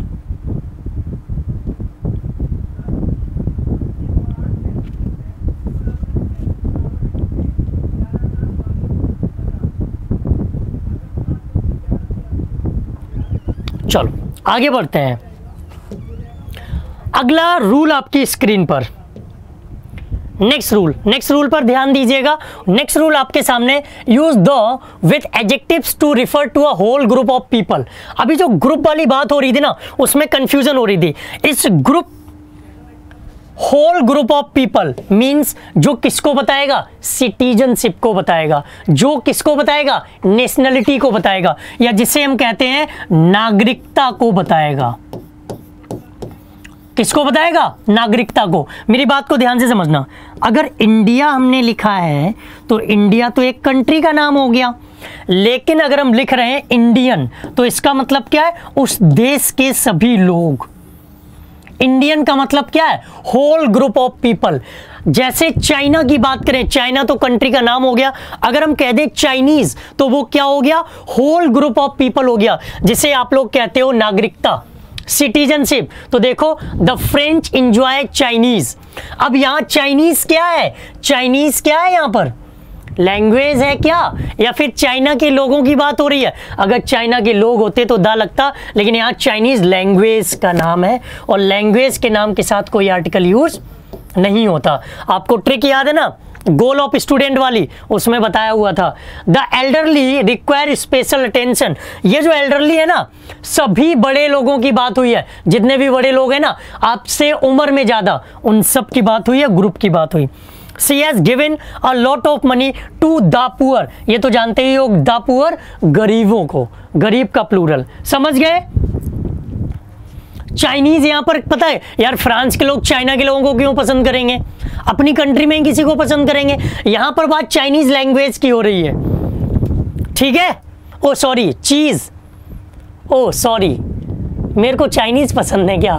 चलो, आगे बढ़ते हैं। अगला रूल आपकी स्क्रीन पर। नेक्स्ट रूल नेक्स्ट रूल पर ध्यान दीजिएगा। नेक्स्ट रूल आपके सामने use the with adjectives to refer to a whole group of people अभी जो ग्रुप वाली बात हो रही थी ना, उसमें कंफ्यूजन हो रही थी। इस group whole group of people means जो किसको बताएगा? सिटीजनशिप को बताएगा। जो किसको बताएगा? नेशनलिटी को बताएगा। या जिसे हम कहते हैं, नागरिकता को बताएगा। किसको बताएगा? नागरिकता को। मेरी बात को ध्यान से समझना। अगर इंडिया हमने लिखा है तो इंडिया तो एक कंट्री का नाम हो गया। लेकिन अगर हम लिख रहे हैं इंडियन तो इसका मतलब क्या है? उस देश के सभी लोग। इंडियन का मतलब क्या है? होल ग्रुप ऑफ़ पीपल जैसे चाइना की बात करें चाइना तो कंट्री का नाम हो गया। अगर हम कह दें चाइनीज़ तो वो क्या हो गया? होल ग्रुप ऑफ़ पीपल हो गया। जिसे आप लोग कहते हो नागरिकता। सिटीजनशिप तो देखो द फ्रेंच इंजॉय चाइनीज़ अब यहाँ चाइनीज़ क्या है? चाइनीज़ क्या है यहाँ पर? लैंग्वेज है क्या? या फिर चाइना के लोगों की बात हो रही है? अगर चाइना के लोग होते तो दा लगता, लेकिन यहाँ चाइनीज़ लैंग्वेज का नाम है, और लैंग्वेज के नाम के साथ कोई आर्टिकल यूज़ नहीं होता। आपको ट्रिक याद है ना? गोल ऑफ़ स्टूडेंट वाली, उसमें बताया हुआ था। The elderly require special attention. ये जो एल्डरली है ना, सभी बड़े लोगों की बात हुई है। जितने भी बड़े लोग हैं ना, आपसे उम्र में ज़्यादा, उन सब की बात हुई है, ग्रुप की बात हुई। She has given a lot of money to the poor ये तो जानते ही हो द पुअर गरीबों को। गरीब का प्लूरल समझ गए? चाइनीज़ यहाँ पर, पता है? यार फ्रांस के लोग चाइना के लोगों को क्यों पसंद करेंगे? अपनी कंट्री में किसी को पसंद करेंगे? यहाँ पर बात चाइनीज़ लैंग्वेज की हो रही है। ठीक है? ओ सॉरी चीज़ ओ सॉरी मेरे को चाइनीज़ पसंद है क्या?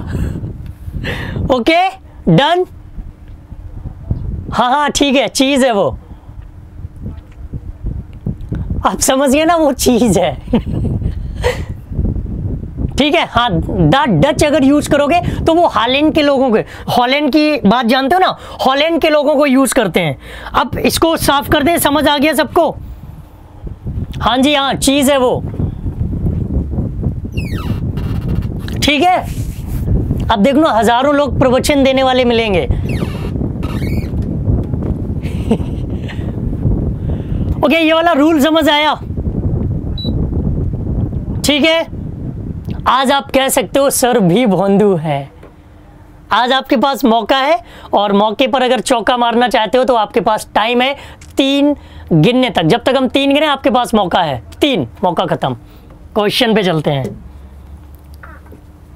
ओके डन हाँ हाँ ठीक है चीज़ है वो। आप समझिए ना, वो चीज़ है। ठीक है? हाँ द डच अगर यूज़ करोगे तो वो हॉलैंड के लोगों के, हॉलैंड की बात जानते हो ना? हॉलैंड के लोगों को यूज़ करते हैं। अब इसको साफ़ कर दें, समझ आ गया सबको? हाँ जी हाँ चीज़ है वो। ठीक है? अब देख लो, हज़ारों लोग प्रवचन देने वाले मिलेंगे। (laughs) ओके, ये वाला रूल समझ आया। ठीक है? आज आप कह सकते हो सर भी भोंदू है। आज आपके पास मौका है और मौके पर अगर चौका मारना चाहते हो तो आपके पास टाइम है तीन गिनने तक। जब तक हम तीन गिने, आपके पास मौका है। तीन, मौका खत्म। क्वेश्चन पे चलते हैं।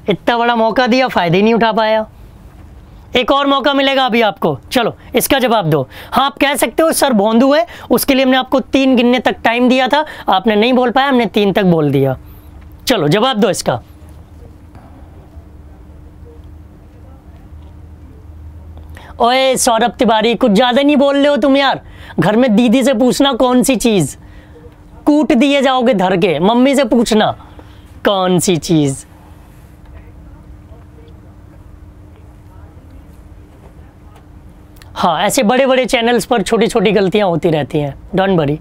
इतना बड़ा मौका दिया, फ़ायदे ही नहीं उठा पाया। एक और मौका मिलेगा अभी आपको। चलो, इसका जवाब दो। हाँ आप कह सकते हो सर भोंदू है, उसके लिए हमने आपको तीन गिनने तक टाइम दिया था। आपने नहीं बोल पाया, हमने तीन तक बोल दिया। चलो, जवाब दो इसका। ओए, सौरभ तिवारी, कुछ ज़्यादा नहीं बोल रहे हो तुम यार। घर में दीदी से पूछना कौन सी चीज़। कूट दिए जाओगे धर के, मम्मी से पूछना कौन सी चीज़। हाँ ऐसे बड़े बड़े चैनल्स पर छोटी छोटी गलतियाँ होती रहती हैं। डोंट वरी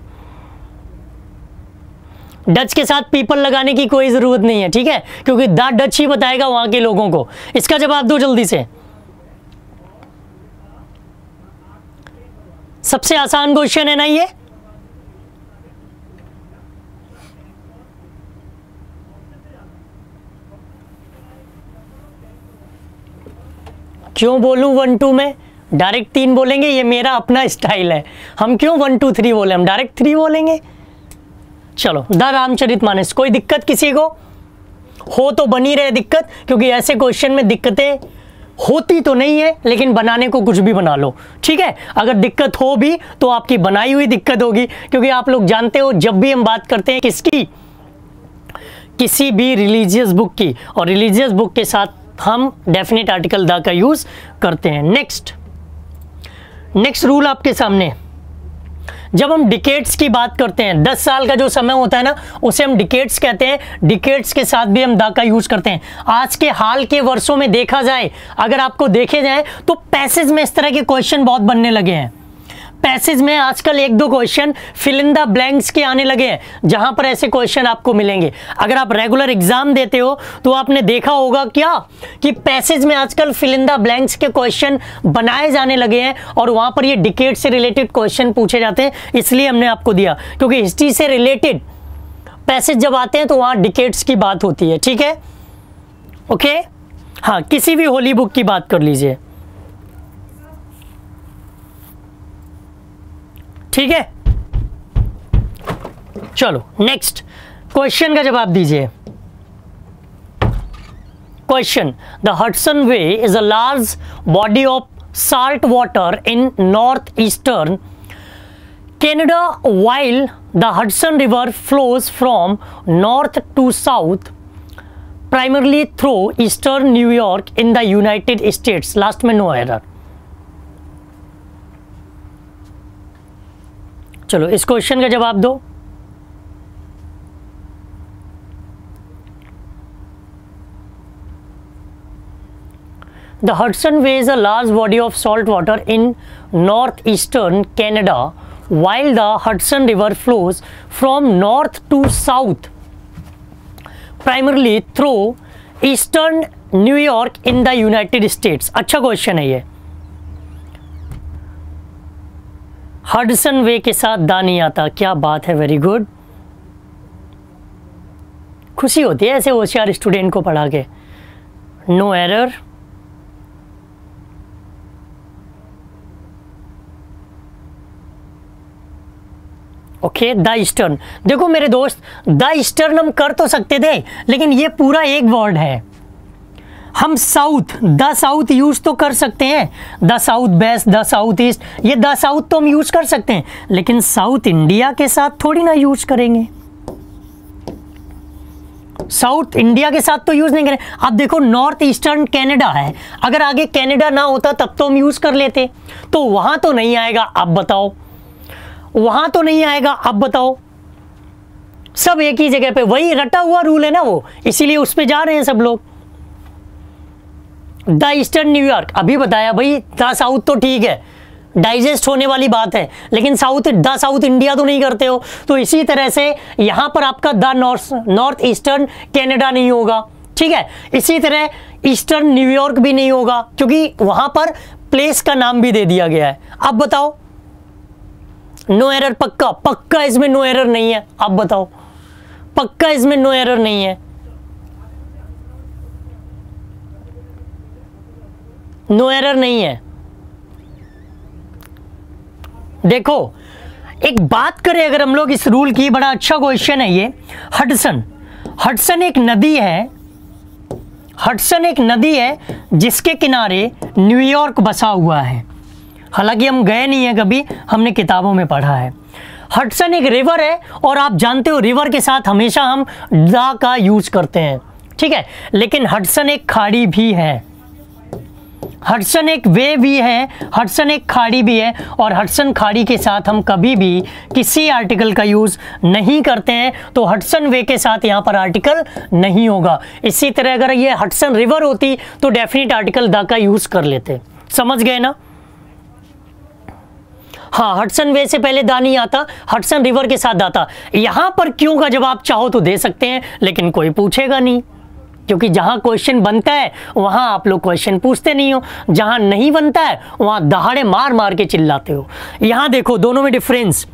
डच के साथ पीपल लगाने की कोई ज़रूरत नहीं है, ठीक है? क्योंकि द डच ही बताएगा वहाँ के लोगों को। इसका जवाब दो जल्दी से। सबसे आसान क्वेश्चन है ना ये? क्यों बोलूँ वन टू में? डायरेक्ट तीन बोलेंगे, ये मेरा अपना स्टाइल है। हम क्यों वन टू थ्री बोले? हम डायरेक्ट थ्री बोलेंगे? चलो, द रामचरित मानस, कोई दिक्कत किसी को? हो तो बनी रहे दिक्कत, क्योंकि ऐसे क्वेश्चन में दिक्कतें होती तो नहीं है, लेकिन बनाने को कुछ भी बना लो। ठीक है? अगर दिक्कत हो भी तो आपकी बनाई हुई दिक्कत होगी, क्योंकि आप लोग जानते हो, जब भी हम बात करते हैं किसकी, किसी भी रिलीजियस बुक की, और रिलीजियस बुक के साथ हम डेफिनेट आर्टिकल द का यूज़ करते हैं। नेक्स्ट नेक्स्ट रूल आपके सामने। जब हम डिकेट्स की बात करते हैं 10 साल का जो समय होता है ना, उसे हम डिकेट्स कहते हैं। डिकेट्स के साथ भी हम दा का यूज़ करते हैं। आज के, हाल के वर्षों में देखा जाए, अगर आपको देखे जाए तो पैसेज में इस तरह के क्वेश्चन बहुत बनने लगे हैं। पैसेज में आजकल एक दो question fill in the blanks के आने लगे हैं, जहाँ पर ऐसे क्वेश्चन आपको मिलेंगे। अगर आप रेगुलर एग्ज़ाम देते हो तो आपने देखा होगा क्या? कि पैसेज में आजकल फिल इन द ब्लैंक्स के क्वेश्चन बनाए जाने लगे हैं और वहाँ पर ये डिकेट से रिलेटेड क्वेश्चन पूछे जाते हैं, इसलिए हमने आपको दिया। क्योंकि हिस्ट्री से रिलेटेड पैसेज जब आते हैं तो वहाँ डिकेट्स की बात होती है, ठीक है? ओके हाँ किसी भी होली बुक की बात कर लीजिए। ठीक है? चलो नेक्स्ट क्वेश्चन का जवाब दीजिए। Question the Hudson way is a large body of salt water in north eastern Canada while the Hudson River flows from north to south primarily through eastern New York in the United States last में no error चलो, इस question का जवाब दो। The Hudson way is a large body of salt water in north eastern Canada while the Hudson river flows from north to south primarily through eastern New York in the United States अच्छा question है ये। Hudson वे के साथ दा नहीं आता क्या बात है वेरी गुड खुशी होती है ऐसे होशियार स्टूडेंट को पढ़ा के। No error okay the eastern देखो मेरे दोस्त द ईस्टर्न हम कर तो सकते थे, लेकिन ये पूरा एक वर्ड है। हम साउथ, द साउथ यूज़ तो कर सकते हैं। The south west, the south east, ये द साउथ तो हम यूज़ कर सकते हैं। लेकिन साउथ इंडिया के साथ थोड़ी ना यूज़ करेंगे। साउथ इंडिया के साथ तो यूज़ नहीं करें। अब देखो, नॉर्थ ईस्टर्न कनाडा है। अगर आगे कनाडा ना होता, तब तो हम यूज़ कर लेते। तो वहाँ तो नहीं आएगा अब बताओ। वहाँ तो नहीं आएगा अब बताओ। सब एक ही जगह पे, वही रटा हुआ रूल है ना वो। इसीलिए उस पर जा रहे हैं सब लोग। द ईस्टर्न न्यूयॉर्क अभी बताया भाई, द साउथ तो ठीक है, डाइजेस्ट होने वाली बात है, लेकिन साउथ, द साउथ इंडिया तो नहीं करते हो। तो इसी तरह से यहाँ पर आपका the north north eastern Canada नहीं होगा, ठीक है? इसी तरह ईस्टर्न न्यूयॉर्क भी नहीं होगा, क्योंकि वहाँ पर प्लेस का नाम भी दे दिया गया है। अब बताओ। नो एरर पक्का पक्का इसमें नो एरर नहीं है। अब बताओ। पक्का इसमें नो एरर नहीं है। नो एरर नहीं है। देखो, एक बात करें अगर हम लोग इस रूल की, बड़ा अच्छा क्वेश्चन है ये। हटसन हटसन एक नदी है। हटसन एक नदी है जिसके किनारे न्यूयॉर्क बसा हुआ है। हालाँकि हम गए नहीं है कभी, हमने किताबों में पढ़ा है। हटसन एक रिवर है और आप जानते हो रिवर के साथ हमेशा हम दा का यूज़ करते हैं। ठीक है? लेकिन हटसन एक खाड़ी भी है। हडसन एक वे भी है, हडसन एक खाड़ी भी है और हडसन खाड़ी के साथ हम कभी भी किसी आर्टिकल का यूज़ नहीं करते हैं तो हडसन वे के साथ यहाँ पर आर्टिकल नहीं होगा। इसी तरह अगर ये हडसन रिवर होती तो डेफिनेट आर्टिकल द का यूज़ कर लेते। समझ गए ना? हाँ हटसन वे से पहले दा नहीं आता हटसन रिवर के साथ आता। यहाँ पर क्यों का जवाब चाहो तो दे सकते हैं, लेकिन कोई पूछेगा नहीं। क्योंकि जहाँ क्वेश्चन बनता है, वहाँ आप लोग क्वेश्चन पूछते नहीं हो। जहाँ नहीं बनता है, वहाँ दहाड़े मार मार के चिल्लाते हो। यहाँ देखो, दोनों में डिफरेंस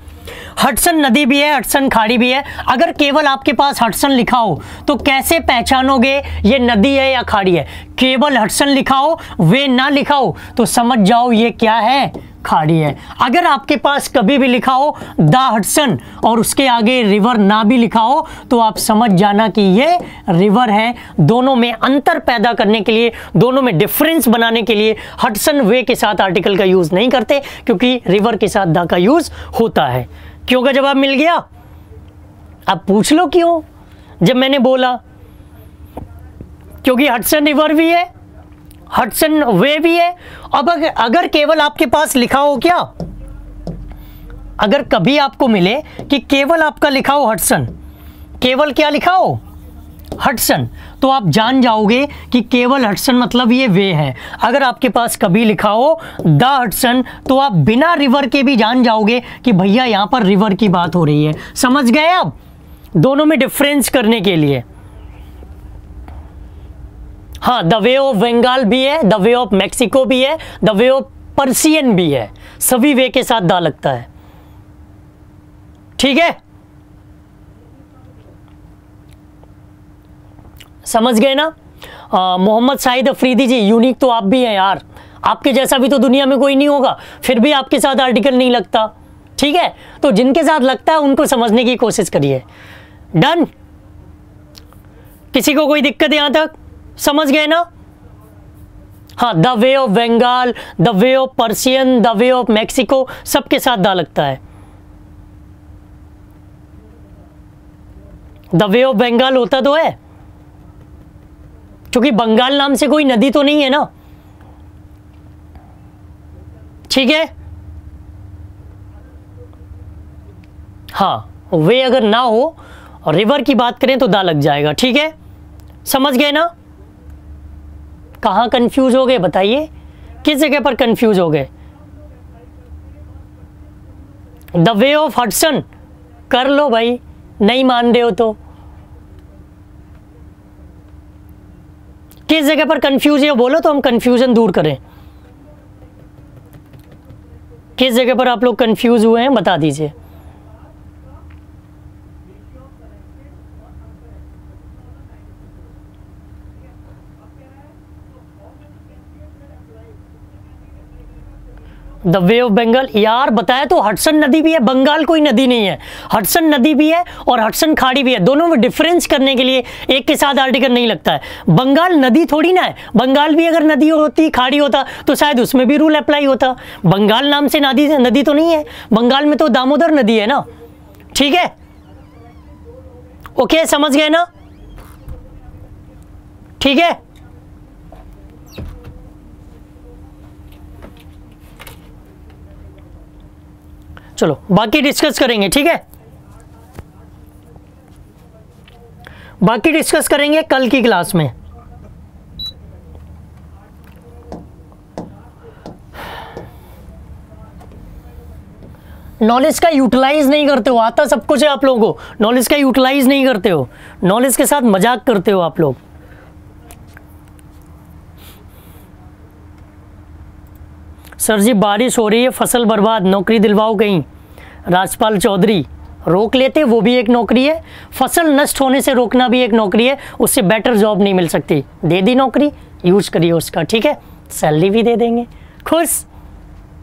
हटसन नदी भी है, हटसन खाड़ी भी है। अगर केवल आपके पास हटसन लिखा हो तो कैसे पहचानोगे ये नदी है या खाड़ी है? केवल हटसन लिखा हो वे ना लिखा हो तो समझ जाओ ये क्या है। खाड़ी है। अगर आपके पास कभी भी लिखा हो, द हटसन और उसके आगे रिवर ना भी लिखा हो तो आप समझ जाना कि ये रिवर है। दोनों में अंतर पैदा करने के लिए, दोनों में डिफरेंस बनाने के लिए हटसन वे के साथ आर्टिकल का यूज़ नहीं करते, क्योंकि रिवर के साथ द का यूज़ होता है। क्यों का जवाब मिल गया? अब पूछ लो क्यों? जब मैंने बोला, क्योंकि हटसन रिवर भी है हटसन वे भी है। अब अगर, अगर केवल आपके पास लिखा हो क्या? अगर कभी आपको मिले कि केवल आपका लिखा हो हटसन केवल क्या लिखा हो? हटसन तो आप जान जाओगे कि केवल हटसन मतलब ये वे है। अगर आपके पास कभी लिखा हो द हटसन तो आप बिना रिवर के भी जान जाओगे कि भैया यहाँ पर रिवर की बात हो रही है। समझ गए आप? दोनों में डिफरेंस करने के लिए। हाँ द वे ऑफ़ बंगाल भी है द वे ऑफ़ मैक्सिको भी है द वे ऑफ़ पर्सियन भी है। सभी वे के साथ दा लगता है। ठीक है? समझ गए ना? मोहम्मद शाहिद अफरीदी जी यूनिक तो आप भी हैं यार। आपके जैसा भी तो दुनिया में कोई नहीं होगा। फिर भी आपके साथ आर्टिकल नहीं लगता। ठीक है? तो जिनके साथ लगता है, उनको समझने की कोशिश करिए। डन किसी को कोई दिक्कत यहाँ तक? समझ गए ना? हाँ the bay of Bengal the bay of Persian the bay of Mexico सबके साथ दा लगता है। द वे ऑफ़ बंगाल होता तो है। क्योंकि बंगाल नाम से कोई नदी तो नहीं है ना? ठीक है? हाँ वे अगर ना हो और रिवर की बात करें तो दा लग जाएगा, ठीक है? समझ गए ना? कहाँ कंफ्यूज हो गए, बताइए। किस जगह पर कंफ्यूज हो गए? द वे ऑफ़ हटसन कर लो भाई, नहीं मान रहे हो तो। किस जगह पर कंफ्यूज है, बोलो तो हम कंफ्यूजन दूर करें। किस जगह पर आप लोग कंफ्यूज हुए हैं, बता दीजिए। द वे ऑफ़ बंगाल यार, बताया तो हटसन नदी भी है, बंगाल कोई नदी नहीं है। हटसन नदी भी है और हटसन खाड़ी भी है। दोनों में डिफरेंस करने के लिए एक के साथ आर्टिकल नहीं लगता है। बंगाल नदी थोड़ी ना है। बंगाल भी अगर नदी होती, खाड़ी होता तो शायद उसमें भी रूल अप्लाई होता। बंगाल नाम से नदी नदी तो नहीं है। बंगाल में तो दामोदर नदी है ना? ठीक है? ओके समझ गए ना? ठीक है? चलो, बाकी डिस्कस करेंगे, ठीक है? बाकी डिस्कस करेंगे कल की क्लास में। नॉलेज का यूटिलाइज नहीं करते हो, आता सब कुछ है आप लोगों को। नॉलेज का यूटिलाइज नहीं करते हो। नॉलेज के साथ मज़ाक करते हो आप लोग। सर जी, बारिश हो रही है, फ़सल बर्बाद, नौकरी दिलवाओ कहीं। राजपाल चौधरी, रोक लेते, वो भी एक नौकरी है। फ़सल नष्ट होने से रोकना भी एक नौकरी है, उससे बेटर जॉब नहीं मिल सकती। दे दी नौकरी यूज़ करिए उसका, ठीक है? सैलरी भी दे देंगे। खुश?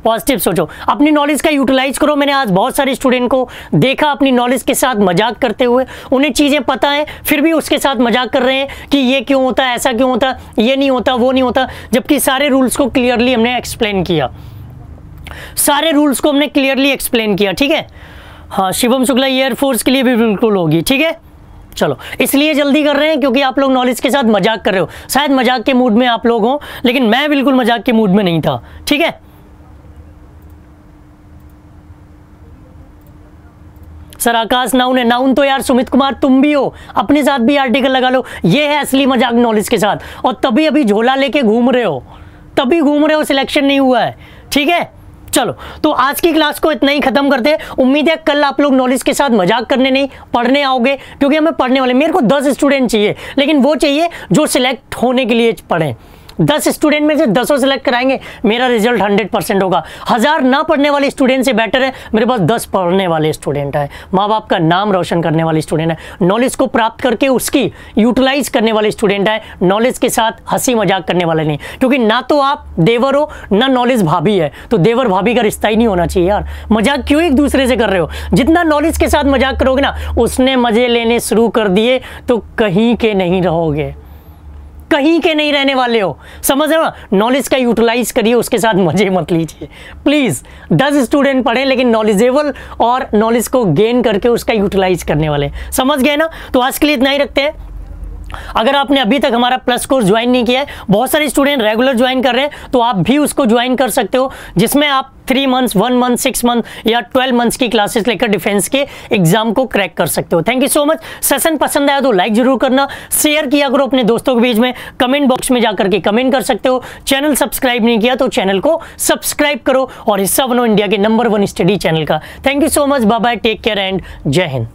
पॉजिटिव सोचो। अपनी नॉलेज का यूटिलाइज करो। मैंने आज बहुत सारे स्टूडेंट को देखा अपनी नॉलेज के साथ मज़ाक करते हुए। उन्हें चीज़ें पता है, फिर भी उसके साथ मज़ाक कर रहे हैं कि ये क्यों होता है, ऐसा क्यों होता ये नहीं होता, वो नहीं होता। जबकि सारे रूल्स को क्लियरली हमने एक्सप्लेन किया। सारे रूल्स को हमने क्लियरली एक्सप्लेन किया, ठीक है? हाँ शिवम शुक्ला एयरफोर्स के लिए भी बिल्कुल होगी, ठीक है? चलो, इसलिए जल्दी कर रहे हैं क्योंकि आप लोग नॉलेज के साथ मज़ाक कर रहे हो। शायद मज़ाक के मूड में आप लोग हो, लेकिन मैं बिल्कुल मज़ाक के मूड में नहीं था, ठीक है? सर आकाश, नाउन है। नाउन तो यार, सुमित कुमार, तुम भी हो। अपने साथ भी आर्टिकल लगा लो। ये है असली मज़ाक नॉलेज के साथ। और तभी अभी झोला लेके घूम रहे हो। तभी घूम रहे हो सिलेक्शन नहीं हुआ है। ठीक है? चलो तो आज की क्लास को इतना ही खत्म करते हैं। उम्मीद है कल आप लोग नॉलेज के साथ मज़ाक करने नहीं, पढ़ने आओगे, क्योंकि हमें पढ़ने वाले, मेरे को दस स्टूडेंट चाहिए। लेकिन वो चाहिए जो सिलेक्ट होने के लिए पढ़ें। दस स्टूडेंट में से दसों सेलेक्ट कराएँगे, मेरा रिज़ल्ट हंड्रेड परसेंट होगा। हज़ार ना पढ़ने वाले स्टूडेंट से बेटर है, मेरे पास दस पढ़ने वाले स्टूडेंट है। माँ बाप का नाम रोशन करने वाले स्टूडेंट है। नॉलेज को प्राप्त करके उसकी यूटिलाइज करने वाले स्टूडेंट है। नॉलेज के साथ हँसी मज़ाक करने वाले नहीं। क्योंकि ना तो आप देवर हो, ना नॉलेज भाभी है। तो देवर भाभी का रिश्ता ही नहीं होना चाहिए यार। मज़ाक क्यों एक दूसरे से कर रहे हो? जितना नॉलेज के साथ मज़ाक करोगे ना, उसने मज़े लेने शुरू कर दिए तो कहीं के नहीं रहोगे। कहीं के नहीं रहने वाले हो। समझ रहे हो? नॉलेज का यूटिलाइज करिए, उसके साथ मज़े मत लीजिए। प्लीज़ दस स्टूडेंट पढ़े, लेकिन नॉलेजेबल और नॉलेज को गेन करके उसका यूटिलाइज करने वाले समझ गए ना? तो आज के लिए इतना ही रखते हैं। अगर आपने अभी तक हमारा प्लस कोर्स ज्वाइन नहीं किया है, बहुत सारे स्टूडेंट रेगुलर ज्वाइन कर रहे हैं तो आप भी उसको ज्वाइन कर सकते हो, जिसमें आप three months one month six month या ट्वेल्व मंथ्स की क्लासेस लेकर डिफेंस के एग्ज़ाम को क्रैक कर सकते हो। Thank you so much session पसंद आया तो लाइक ज़रूर करना। शेयर किया करो अपने दोस्तों के बीच में। कमेंट बॉक्स में जाकर के कमेंट कर सकते हो। चैनल सब्सक्राइब नहीं किया तो चैनल को सब्सक्राइब करो। और हिस्सा बनो इंडिया के नंबर वन स्टडी चैनल का। Thank you so much bye take care and Jai Hind